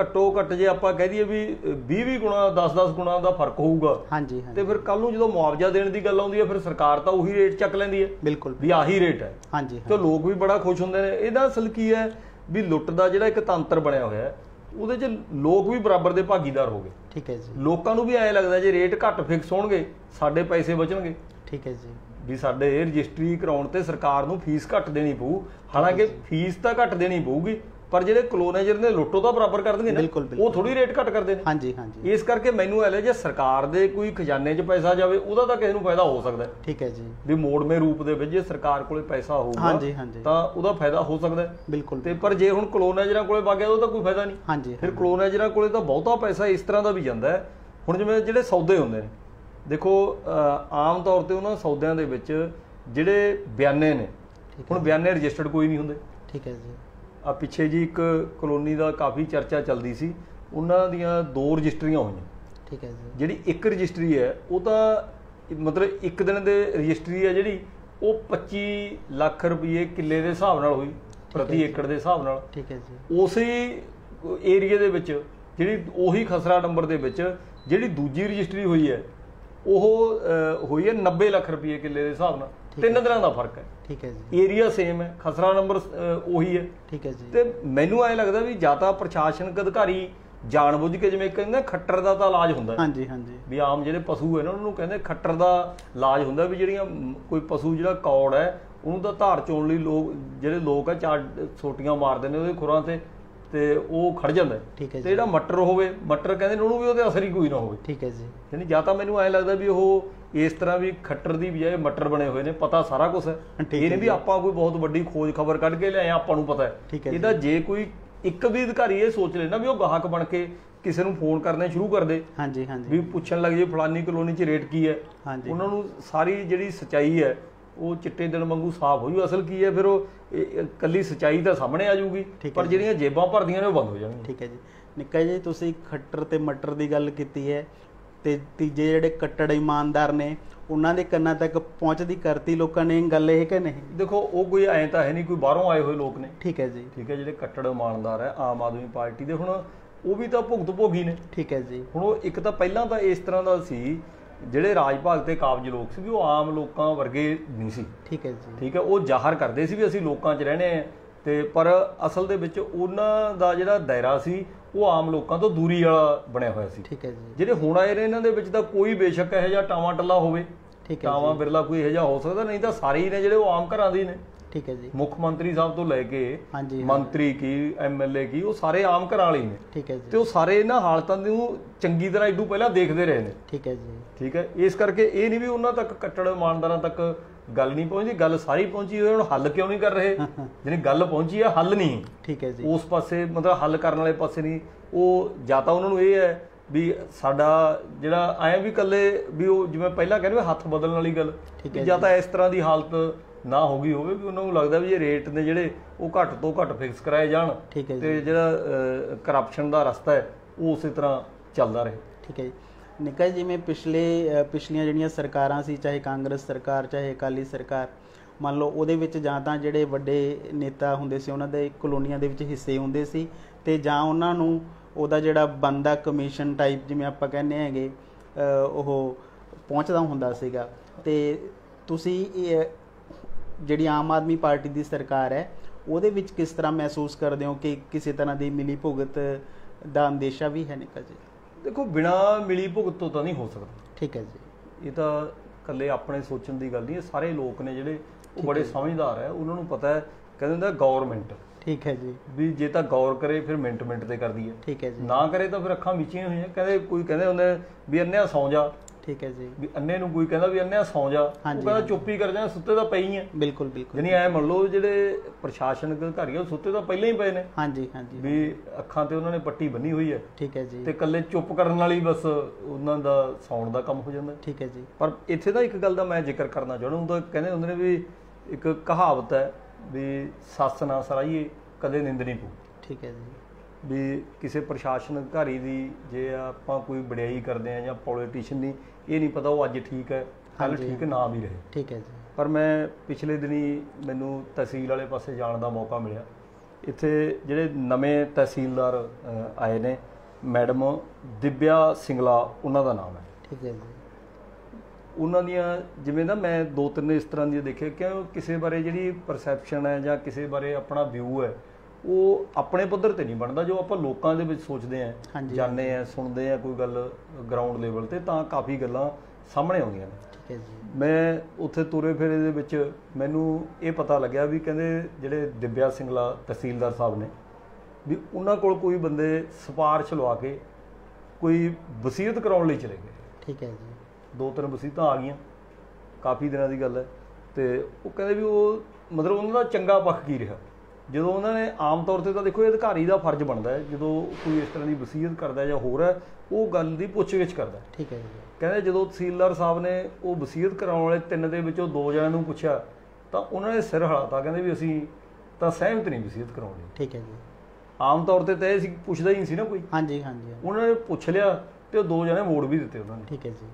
ਘੱਟੋ ਘੱਟ ਜੇ ਆਪਾਂ ਕਹਿ ਦਈਏ ਵੀ 20 20 ਗੁਣਾ 10 10 ਗੁਣਾ ਦਾ ਫ਼ਰਕ ਹੋਊਗਾ। ਹਾਂਜੀ ਤੇ ਹਾਂਜੀ ਫਿਰ ਕੱਲ ਨੂੰ ਜਦੋਂ ਮੁਆਵਜ਼ਾ ਦੇਣ ਦੀ ਗੱਲ ਆਉਂਦੀ ਹੈ ਫਿਰ ਸਰਕਾਰ ਤਾਂ ਉਹੀ ਰੇਟ ਚੱਕ ਲੈਂਦੀ ਹੈ। ਬਿਲਕੁਲ। ਵੀ ਆਹੀ ਰੇਟ ਹੈ। ਹਾਂਜੀ ਤੇ ਲੋਕ ਵੀ ਬੜਾ ਖੁਸ਼ ਹੁੰਦੇ ਨੇ। ਇਹਦਾ ਅਸਲ ਕੀ ਹੈ ਵੀ ਲੁੱਟ ਦਾ ਜਿਹੜਾ ਇੱਕ ਤੰਤਰ ਬਣਿਆ ਹੋਇਆ ਹੈ ਉਹਦੇ 'ਚ ਲੋਕ ਵੀ ਬਰਾਬਰ ਦੇ ਭਾਗੀਦਾਰ ਹੋ ਗਏ। ਠੀਕ ਹੈ ਜੀ। ਲੋਕਾਂ ਨੂੰ ਵੀ ਐਂ ਲੱਗਦਾ ਜੇ ਰੇਟ ਘੱਟ ਫਿਕਸ ਹੋਣਗੇ ਸਾਡੇ ਪੈਸੇ ਬਚਣਗੇ। ਠੀਕ ਹੈ ਜੀ। ਵੀ ਸਾਡੇ ਰਜਿਸਟਰੀ ਕਰਾਉਣ ਤੇ ਸਰਕਾਰ ਨੂੰ ਫੀਸ ਘੱਟ ਦੇਣੀ ਪਊ। ਹਾਲਾਂਕਿ ਫੀਸ ਤਾਂ ਘੱਟ ਦੇਣੀ ਪਊਗੀ ਪਰ ਜਿਹੜੇ ਕਲੋਨਾਈਜ਼ਰ ਨੇ ਲੁੱਟੋ ਤਾਂ ਬਰਾਬਰ ਕਰ ਨਾ। ਉਹ ਥੋੜੀ ਰੇਟ ਘੱਟ ਕਰਦੇ ਨੇ। ਹਾਂਜੀ ਹਾਂਜੀ। ਇਸ ਕਰਕੇ ਮੈਨੂੰ ਐ ਲੈ ਜੇ ਸਰਕਾਰ ਦੇ ਕੋਈ ਖਜ਼ਾਨੇ 'ਚ ਪੈਸਾ ਜਾਵੇ ਉਹਦਾ ਤਾਂ ਕਿਸੇ ਨੂੰ ਫਾਇਦਾ ਹੋ ਸਕਦਾ ਠੀਕ ਹੈ ਜੀ। ਵੀ ਮੋੜਵੇਂ ਰੂਪ ਦੇ ਵਿੱਚ ਜੇ ਸਰਕਾਰ ਕੋਲੇ ਪੈਸਾ ਹੋਊਗਾ ਹਾਂਜੀ, ਹਾਂਜੀ। ਤਾਂ ਉਹਦਾ ਫਾਇਦਾ ਹੋ ਸਕਦਾ ਬਿਲਕੁਲ ਤੇ ਪਰ ਜੇ ਹੁਣ ਕਲੋਨਾਈਜ਼ਰਾਂ ਕੋਲੇ ਵਗ ਗਿਆ ਉਹਦਾ ਕੋਈ ਫਾਇਦਾ ਨਹੀਂ। ਹਾਂਜੀ ਫਿਰ ਕਲੋਨਾਈਜ਼ਰਾਂ ਕੋਲੇ ਤਾਂ ਬਹੁਤਾ ਪੈਸਾ ਇਸ ਤਰ੍ਹਾਂ ਦਾ ਵੀ ਜਾਂਦਾ ਹੈ। ਹੁਣ ਜਿਵੇਂ ਜਿਹੜੇ ਸੌਦੇ ਹੁੰਦੇ ਨੇ ਦੇਖੋ ਆਮ ਤੌਰ ਤੇ ਉਹਨਾਂ ਸੌਦਿਆਂ ਦੇ ਵਿੱਚ ਜਿਹੜੇ ਬਿਆਨੇ ਨੇ ਹੁਣ ਬਿਆਨੇ ਰਜਿਸਟਰਡ ਕੋਈ ਨਹੀਂ ਹੁੰਦੇ। ਠੀਕ ਹੈ ਜੀ। ਆ ਪਿੱਛੇ ਜੀ ਇੱਕ ਕਲੋਨੀ ਦਾ ਕਾਫੀ ਚਰਚਾ ਚੱਲਦੀ ਸੀ। ਉਹਨਾਂ ਦੀਆਂ ਦੋ ਰਜਿਸਟਰੀਆਂ ਹੋਈਆਂ। ਠੀਕ ਹੈ ਜੀ। ਜਿਹੜੀ ਇੱਕ ਰਜਿਸਟਰੀ ਹੈ ਉਹ ਤਾਂ ਮਤਲਬ ਇੱਕ ਦਿਨ ਦੇ ਰਜਿਸਟਰੀ ਹੈ ਜਿਹੜੀ ਉਹ 25 ਲੱਖ ਰੁਪਏ ਕਿੱਲੇ ਦੇ ਹਿਸਾਬ ਨਾਲ ਹੋਈ ਪ੍ਰਤੀ। ਏਕੜ ਦੇ ਹਿਸਾਬ ਨਾਲ। ਠੀਕ ਹੈ ਜੀ। ਉਸੇ ਏਰੀਆ ਦੇ ਵਿੱਚ ਜਿਹੜੀ ਉਹੀ ਖਸਰਾ ਨੰਬਰ ਦੇ ਵਿੱਚ ਜਿਹੜੀ ਦੂਜੀ ਰਜਿਸਟਰੀ ਹੋਈ ਹੈ ਉਹ ਹੋਈ ਹੈ 90 ਲੱਖ ਰੁਪਏ ਕਿੱਲੇ ਦੇ ਹਿਸਾਬ ਨਾਲ। ਤਿੰਨ ਦਿਨਾਂ ਦਾ ਫ਼ਰਕ ਹੈ। ਠੀਕ ਹੈ ਜੀ। ਏਰੀਆ ਸੇਮ ਹੈ ਖਸਰਾ ਨੰਬਰ ਉਹੀ ਹੈ। ਠੀਕ ਹੈ ਜੀ। ਤੇ ਮੈਨੂੰ ਐ ਲੱਗਦਾ ਵੀ ਜਾਂ ਤਾਂ ਪ੍ਰਸ਼ਾਸਨਿਕ ਅਧਿਕਾਰੀ ਜਾਣਬੁੱਝ ਕੇ ਜਿਵੇਂ ਕਹਿੰਦੇ ਖੱਟਰ ਦਾ ਤਾਂ ਇਲਾਜ ਹੁੰਦਾ ਹੈ। ਹਾਂਜੀ ਹਾਂਜੀ। ਵੀ ਆਮ ਜਿਹੜੇ ਪਸ਼ੂ ਹੈ ਨਾ ਉਹਨਾਂ ਨੂੰ ਕਹਿੰਦੇ ਖੱਟਰ ਦਾ ਇਲਾਜ ਹੁੰਦਾ ਵੀ ਜਿਹੜੀਆਂ ਕੋਈ ਪਸ਼ੂ ਜਿਹੜਾ ਕੌੜ ਹੈ ਉਹਨੂੰ ਤਾਂ ਧਾਰ ਚੋਣ ਲਈ ਲੋਕ ਜਿਹੜੇ ਲੋਕ ਆ ਚਾਰ ਛੋਟੀਆਂ ਮਾਰਦੇ ਨੇ ਉਹਦੇ ਖੁਰਾਂ ਤੇ। ਤੇ ਉਹ ਖੜ ਜਾਂਦਾ ਹੈ। ਠੀਕ ਹੈ ਤੇ ਜਿਹੜਾ ਮਟਰ ਹੋਵੇ ਮਟਰ ਕਹਿੰਦੇ ਨੇ ਉਹਨੂੰ ਵੀ ਉਹਦੇ ਅਸਰ ਹੀ ਕੋਈ ਨਾ ਹੋਵੇ। ਠੀਕ ਹੈ ਜੀ। ਯਾਨੀ ਜਾਂ ਤਾਂ ਮੈਨੂੰ ਐ ਲੱਗਦਾ ਵੀ ਉਹ ਇਸ ਤਰ੍ਹਾਂ ਵੀ ਖੱਟਰ ਦੀ ਬਜਾਏ ਮਟਰ ਬਣੇ ਹੋਏ ਨੇ ਪਤਾ ਸਾਰਾ ਕੁਝ ਹੈ। ਠੀਕ ਇਹ ਨਹੀਂ ਵੀ ਆਪਾਂ ਕੋਈ ਬਹੁਤ ਵੱਡੀ ਖੋਜ ਖਬਰ ਕੱਢ ਕੇ ਲਿਆਏ ਆਪਾਂ ਨੂੰ ਪਤਾ ਹੈ। ਠੀਕ ਹੈ। ਇਹਦਾ ਜੇ ਕੋਈ ਇੱਕ ਵੀ ਅਧਿਕਾਰੀ ਇਹ ਸੋਚ ਲੈਣਾ ਵੀ ਉਹ ਗਾਹਕ ਬਣ ਕੇ ਕਿਸੇ ਨੂੰ ਫੋਨ ਕਰਨੇ ਸ਼ੁਰੂ ਕਰ ਦੇ। ਹਾਂਜੀ ਹਾਂਜੀ। ਵੀ ਪੁੱਛਣ ਲੱਗ ਜੇ ਫਲਾਨੀ ਕਲੋਨੀ 'ਚ ਰੇਟ ਕੀ ਹੈ। ਉਹਨਾਂ ਨੂੰ ਸਾਰੀ ਜਿਹੜੀ ਸਚਾਈ ਹੈ ਉਹ ਚਿੱਟੇ ਦਿਨ ਵਾਂਗੂ ਸਾਫ਼ ਹੋ ਜੂ ਅਸਲ ਕੀ ਹੈ ਫਿਰ ਉਹ ਕੱਲੀ ਸਚਾਈ ਤਾਂ ਸਾਹਮਣੇ ਆ ਹੈ ਪਰ। ਜਿਹੜੀਆਂ ਜੇਬਾਂ ਭਰਦੀਆਂ ਨੇ ਉਹ ਬੰਦ ਹੋ ਜਾਣਗੀਆਂ। ਠੀਕ ਹੈ ਜੀ। ਨਿੱਕਾ ਜੀ ਤੁਸੀਂ ਖੱਟਰ ਤੇ ਮਟਰ ਦੀ ਗੱਲ ਕੀਤੀ ਹੈ ਤੇ ਤੀਜੇ ਜਿਹੜੇ ਕੱਟੜ ਇਮਾਨਦਾਰ ਨੇ ਉਹਨਾਂ ਦੇ ਕੰਨਾਂ ਤੱਕ ਪਹੁੰਚਦੀ ਕਰਤੀ ਲੋਕਾਂ ਨੇ ਗੱਲ ਇਹ ਕਿ ਨਹੀਂ? ਦੇਖੋ ਉਹ ਕੋਈ ਐਂ ਤਾਂ ਹੈ ਨਹੀਂ ਕੋਈ ਬਾਹਰੋਂ ਆਏ ਹੋਏ ਲੋਕ ਨੇ। ਠੀਕ ਹੈ ਜੀ। ਠੀਕ ਹੈ ਜਿਹੜੇ ਕੱਟੜ ਇਮਾਨਦਾਰ ਹੈ ਆਮ ਆਦਮੀ ਪਾਰਟੀ ਦੇ ਹੁਣ ਉਹ ਵੀ ਤਾਂ ਭੁਗਤ ਭੋਗੀ ਨੇ। ਠੀਕ ਹੈ ਜੀ। ਹੁਣ ਉਹ ਇੱਕ ਤਾਂ ਪਹਿਲਾਂ ਤਾਂ ਇਸ ਤਰ੍ਹਾਂ ਦਾ ਸੀ ਜਿਹੜੇ ਰਾਜ ਭਾਗ ਤੇ ਕਾਬਜ ਲੋਕ ਸੀ ਉਹ ਆਮ ਲੋਕਾਂ ਵਰਗੇ ਨਹੀਂ ਸੀ। ਠੀਕ ਹੈ ਜੀ। ਠੀਕ ਹੈ ਉਹ ਜ਼ਾਹਰ ਕਰਦੇ ਸੀ ਵੀ ਅਸੀਂ ਲੋਕਾਂ 'ਚ ਰਹਿਣੇ ਆ ਤੇ ਪਰ ਅਸਲ ਦੇ ਵਿੱਚ ਉਹਨਾਂ ਦਾ ਜਿਹੜਾ ਦਾਇਰਾ ਸੀ ਉਹ ਆਮ ਲੋਕਾਂ ਤੋਂ ਦੂਰੀ ਵਾਲਾ ਬਣਿਆ ਹੋਇਆ ਸੀ। ਠੀਕ ਹੈ ਜੀ। ਜਿਹੜੇ ਹੁਣ ਆਏ ਨੇ ਇਹਨਾਂ ਦੇ ਵਿੱਚ ਤਾਂ ਕੋਈ ਬੇਸ਼ੱਕ ਇਹੋ ਜਿਹਾ ਟਾਵਾਂ ਟੱਲਾ ਹੋਵੇ। ਠੀਕ ਹੈ ਟਾਵਾਂ ਬਿਰਲਾ ਕੋਈ ਇਹੋ ਜਿਹਾ ਹੋ ਸਕਦਾ ਨਹੀਂ ਤਾਂ ਸਾਰੇ ਹੀ ਨੇ ਜਿਹੜੇ ਉਹ ਆਮ ਘਰਾਂ ਦੇ ਹੀ ਨੇ। ਠੀਕ ਹੈ ਜੀ। ਮੁੱਖ ਮੰਤਰੀ ਸਾਹਿਬ ਤੋਂ ਲੈ ਕੇ ਹਾਂਜੀ ਮੰਤਰੀ ਕੀ ਐਮਐਲਏ ਕੀ ਉਹ ਸਾਰੇ ਆਮ ਘਰਾਂ ਵਾਲੇ ਨੇ। ਠੀਕ ਹੈ ਤੇ ਜੀ ਉਹ ਸਾਰੇ ਇਹਨਾਂ ਹਾਲਤਾਂ ਨੂੰ ਚੰਗੀ ਤਰ੍ਹਾਂ ਇਦੋਂ ਪਹਿਲਾਂ ਦੇਖਦੇ ਰਹੇ ਨੇ। ਠੀਕ ਹੈ ਜੀ। ਠੀਕ ਹੈ ਇਸ ਕਰਕੇ ਇਹ ਨਹੀਂ ਵੀ ਉਹਨਾਂ ਤੱਕ ਕੱਟੜ ਇਮਾਨਦਾਰਾਂ ਤੱਕ ਗੱਲ ਨਹੀਂ ਪਹੁੰਚਦੀ ਗੱਲ ਸਾਰੀ ਪਹੁੰਚੀ ਹੋਈ ਹੁਣ ਹੱਲ ਕਿਉਂ ਨਹੀਂ ਕਰ ਰਹੇ? ਜਿਹੜੀ ਗੱਲ ਪਹੁੰਚੀ ਹੈ ਹੱਲ ਨਹੀਂ। ਠੀਕ ਹੈ ਜੀ। ਉਸ ਪਾਸੇ ਮਤਲਬ ਹੱਲ ਕਰਨ ਵਾਲੇ ਪਾਸੇ ਨਹੀਂ। ਉਹ ਜਾਂ ਤਾਂ ਉਹਨਾਂ ਨੂੰ ਇਹ ਹੈ ਵੀ ਸਾਡਾ ਜਿਹੜਾ ਐ ਵੀ ਕੱਲੇ ਵੀ ਉਹ ਜਿਵੇਂ ਪਹਿਲਾਂ ਕਹਿੰਦੇ ਹੱਥ ਬਦਲਣ ਵਾਲੀ ਗੱਲ ਜਾਂ। ਤਾਂ ਇਸ ਤਰ੍ਹਾਂ ਦੀ ਹਾਲਤ ਨਾ ਹੋ ਗਈ ਹੋਵੇ ਵੀ ਉਹਨਾਂ ਨੂੰ ਲੱਗਦਾ ਵੀ ਇਹ ਰੇਟ ਨੇ ਜਿਹੜੇ ਉਹ ਘੱਟ ਤੋਂ ਘੱਟ ਫਿਕਸ ਕਰਾਏ ਜਾਣ ਤੇ ਜਿਹੜਾ ਕਰਪਸ਼ਨ ਦਾ ਰਸਤਾ ਹੈ ਉਹ ਉਸੇ ਤਰ੍ਹਾਂ ਚੱਲਦਾ ਰਹੇ। ਠੀਕ ਹੈ ਜੀ। ਨਿੱਕਾ ਜੀ ਜਿਵੇਂ ਪਿਛਲੇ ਪਿਛਲੀਆਂ ਜਿਹੜੀਆਂ ਸਰਕਾਰਾਂ ਸੀ ਚਾਹੇ ਕਾਂਗਰਸ ਸਰਕਾਰ ਚਾਹੇ ਅਕਾਲੀ ਸਰਕਾਰ ਮੰਨ ਲਓ ਉਹਦੇ ਵਿੱਚ ਜਾਂ ਤਾਂ ਜਿਹੜੇ ਵੱਡੇ ਨੇਤਾ ਹੁੰਦੇ ਸੀ ਉਹਨਾਂ ਦੇ ਕਲੋਨੀਆਂ ਦੇ ਵਿੱਚ ਹਿੱਸੇ ਹੁੰਦੇ ਸੀ ਤੇ ਜਾਂ ਉਹਨਾਂ ਨੂੰ ਉਹਦਾ ਜਿਹੜਾ ਬੰਦਾ ਕਮਿਸ਼ਨ ਟਾਈਪ ਜਿਵੇਂ ਆਪਾਂ ਕਹਿੰਦੇ ਹੈਗੇ ਉਹ ਪਹੁੰਚਦਾ ਹੁੰਦਾ ਸੀਗਾ। ਤੇ ਤੁਸੀਂ ਇਹ ਜਿਹੜੀ ਆਮ ਆਦਮੀ ਪਾਰਟੀ ਦੀ ਸਰਕਾਰ ਹੈ ਉਹਦੇ ਵਿੱਚ ਕਿਸ ਤਰ੍ਹਾਂ ਮਹਿਸੂਸ ਕਰਦੇ ਹੋ ਕਿ ਕਿਸੇ ਤਰ੍ਹਾਂ ਦੀ ਮਿਲੀ ਭੁਗਤ ਦਾ ਅੰਦੇਸ਼ਾ ਵੀ ਹੈ ਨਿੱਕਾ ਜੀ? ਦੇਖੋ ਬਿਨਾ ਮਿਲੀ ਭੁਗਤ ਤੋਂ ਤਾਂ ਨਹੀਂ ਹੋ ਸਕਦਾ। ਠੀਕ ਹੈ ਜੀ। ਇਹ ਤਾਂ ਇਕੱਲੇ ਆਪਣੇ ਸੋਚਣ ਦੀ ਗੱਲ ਨਹੀਂ ਇਹ ਸਾਰੇ ਲੋਕ ਨੇ ਜਿਹੜੇ ਉਹ ਬੜੇ ਸਮਝਦਾਰ ਹੈ ਉਹਨਾਂ ਨੂੰ ਪਤਾ ਹੈ ਕਹਿੰਦੇ ਹੁੰਦਾ ਗਵਰਨਮੈਂਟ ਠੀਕ ਹੈ ਜੀ। ਵੀ ਜੇ ਤਾਂ ਗੌਰ ਕਰੇ ਫਿਰ ਮਿੰਟ ਮਿੰਟ ਤੇ ਕਰਦੀ ਹੈ। ਠੀਕ ਹੈ ਜੀ। ਨਾ ਕਰੇ ਤਾਂ ਫਿਰ ਅੱਖਾਂ ਮੀਚੀਆਂ ਹੋਈਆਂ। ਕਹਿੰਦੇ ਕੋਈ ਕਹਿੰਦੇ ਹੁੰਦੇ ਵੀ ਅੰਨਿਆ ਸੌਂ ਜਾ। ਠੀਕ ਹੈ ਜੀ। ਵੀ ਅੰਨੇ ਨੂੰ ਕੋਈ ਕਹਿੰਦਾ ਵੀ ਅੰਨਿਆ ਸੌਂ ਜਾ। ਉਹ ਕਹਿੰਦਾ ਚੁੱਪ ਕਰ ਜਾ ਸੁੱਤੇ ਤਾਂ ਪਈ ਹੈ ਬਿਲਕੁਲ ਬਿਲਕੁਲ। ਜਾਨੀ ਐ ਮੰਨ ਲਓ ਜਿਹੜੇ ਪ੍ਰਸ਼ਾਸਨਿਕ ਅਧਿਕਾਰੀ ਆ ਉਹ ਸੁੱਤੇ ਤਾਂ ਪਹਿਲਾਂ ਹੀ ਪਏ ਨੇ। ਹਾਂਜੀ ਹਾਂਜੀ। ਵੀ ਅੱਖਾਂ ਤੇ ਉਹਨਾਂ ਨੇ ਪੱਟੀ ਬੰਨੀ ਹੋਈ ਹੈ ਠੀਕ ਹੈ ਜੀ। ਤੇ ਇਕੱਲੇ ਚੁੱਪ ਕਰਨ ਹੀ ਬਸ ਉਹਨਾਂ ਦਾ ਸੌਣ ਦਾ ਕੰਮ ਹੋ ਜਾਂਦਾ। ਠੀਕ ਹੈ ਜੀ। ਪਰ ਇੱਥੇ ਤਾਂ ਇੱਕ ਗੱਲ ਦਾ ਮੈਂ ਜ਼ਿਕਰ ਕਰਨਾ ਚਾਹੁੰਦਾ ਹੁੰਦਾ ਕਹਿੰਦੇ ਹੁੰਦੇ ਨੇ ਵੀ ਇੱਕ ਕਹਾਵਤ ਹੈ ਵੀ ਸੱਸ ਨਾ ਸਰਾਈਏ ਕਦੇ ਨਿੰਦ ਨਹੀਂ ਪੂ ਠੀਕ ਹੈ ਜੀ। ਵੀ ਕਿਸੇ ਪ੍ਰਸ਼ਾਸਨ ਅਧਿਕਾਰੀ ਦੀ ਜੇ ਆਪਾਂ ਕੋਈ ਵਡਿਆਈ ਕਰਦੇ ਆ ਜਾਂ ਪੋਲੀਟੀਸ਼ੀਅਨ ਦੀ ਇਹ ਨਹੀਂ ਪਤਾ ਉਹ ਅੱਜ ਠੀਕ ਹੈ ਕੱਲ। ਠੀਕ ਨਾ ਵੀ ਰਹੇ। ਠੀਕ ਹੈ ਜੀ। ਪਰ ਮੈਂ ਪਿਛਲੇ ਦਿਨੀ ਮੈਨੂੰ ਤਹਿਸੀਲ ਵਾਲੇ ਪਾਸੇ ਜਾਣ ਦਾ ਮੌਕਾ ਮਿਲਿਆ। ਇੱਥੇ ਜਿਹੜੇ ਨਵੇਂ ਤਹਿਸੀਲਦਾਰ ਆਏ ਨੇ ਮੈਡਮ ਦਿਵਿਆ ਸਿੰਗਲਾ ਉਹਨਾਂ ਦਾ ਨਾਮ ਹੈ। ਠੀਕ ਹੈ ਜੀ। ਉਹਨਾਂ ਦੀਆਂ ਜਿਵੇਂ ਨਾ ਮੈਂ ਦੋ ਤਿੰਨ ਇਸ ਤਰ੍ਹਾਂ ਦੀਆਂ ਦੇਖੇ ਕਿ ਕਿਸੇ ਬਾਰੇ ਜਿਹੜੀ ਪਰਸੈਪਸ਼ਨ ਹੈ ਜਾਂ ਕਿਸੇ ਬਾਰੇ ਆਪਣਾ ਵਿਊ ਹੈ ਉਹ ਆਪਣੇ ਪੱਧਰ ਤੇ ਨਹੀਂ ਬਣਦਾ ਜੋ ਆਪਾਂ ਲੋਕਾਂ ਦੇ ਵਿੱਚ ਸੋਚਦੇ ਆਂ। ਜਾਣਦੇ ਆ ਸੁਣਦੇ ਆ ਕੋਈ ਗੱਲ ਗਰਾਊਂਡ ਲੈਵਲ ਤੇ ਤਾਂ ਕਾਫੀ ਗੱਲਾਂ ਸਾਹਮਣੇ ਆਉਂਦੀਆਂ ਨੇ। ਠੀਕ ਹੈ ਜੀ। ਮੈਂ ਉੱਥੇ ਤੁਰੇ ਫੇਰੇ ਦੇ ਵਿੱਚ ਮੈਨੂੰ ਇਹ ਪਤਾ ਲੱਗਿਆ ਵੀ ਕਹਿੰਦੇ ਜਿਹੜੇ ਦਿਵਿਆ ਸਿੰਘਲਾ ਤਹਿਸੀਲਦਾਰ ਸਾਹਿਬ ਨੇ ਵੀ ਉਹਨਾਂ ਕੋਲ ਕੋਈ ਬੰਦੇ ਸਿਫਾਰਿਸ਼ ਲਵਾ ਕੇ ਕੋਈ ਵਸੀਅਤ ਕਰਾਉਣ ਲਈ ਚਲੇ ਗਏ। ਠੀਕ ਹੈ ਜੀ। ਦੋ ਤਿੰਨ ਵਸੀਤਾਂ ਆ ਗਈਆਂ ਕਾਫੀ ਦਿਨਾਂ ਦੀ ਗੱਲ ਹੈ। ਤੇ ਉਹ ਕਹਿੰਦੇ ਵੀ ਉਹ ਮਤਲਬ ਉਹਨਾਂ ਦਾ ਚੰਗਾ ਪੱਖ ਕੀ ਰਿਹਾ? ਜਦੋਂ ਉਹਨਾਂ ਨੇ ਆਮ ਤੌਰ ਤੇ ਤਾਂ ਦੇਖੋ ਇਹ ਅਧਿਕਾਰੀ ਦਾ ਫਰਜ਼ ਬਣਦਾ ਹੈ ਜਦੋਂ ਕੋਈ ਇਸ ਤਰ੍ਹਾਂ ਦੀ ਵਸੀਅਤ ਕਰਦਾ ਜਾਂ ਹੋਰ ਹੈ ਉਹ ਗੱਲ ਦੀ ਪੁੱਛਗਿੱਛ ਕਰਦਾ ਠੀਕ ਹੈ ਜੀ। ਕਹਿੰਦੇ ਜਦੋਂ ਤਹਿਸੀਲਦਾਰ ਸਾਹਿਬ ਨੇ ਉਹ ਵਸੀਅਤ ਕਰਾਉਣ ਵਾਲੇ ਤਿੰਨ ਦੇ ਵਿੱਚੋਂ ਦੋ ਜਣਿਆਂ ਨੂੰ ਪੁੱਛਿਆ ਤਾਂ ਉਹਨਾਂ ਨੇ ਸਿਰ ਹਿਲਾਤਾ ਕਹਿੰਦੇ ਵੀ ਅਸੀਂ ਤਾਂ ਸਹਿਮਤ ਨਹੀਂ ਵਸੀਅਤ ਕਰਾਉਣ। ਠੀਕ ਹੈ ਜੀ। ਆਮ ਤੌਰ ਤੇ ਤਾਂ ਇਹ ਸੀ ਪੁੱਛਦਾ ਹੀ ਨਹੀਂ ਸੀ ਨਾ ਕੋਈ। ਹਾਂਜੀ ਹਾਂਜੀ। ਉਹਨਾਂ ਨੇ ਪੁੱਛ ਲਿਆ ਤੇ ਉਹ ਦੋ ਜਣੇ ਮੋੜ ਵੀ ਦਿੱਤੇ ਉਹਨਾਂ ਨੇ। ਠੀਕ ਹੈ ਜੀ।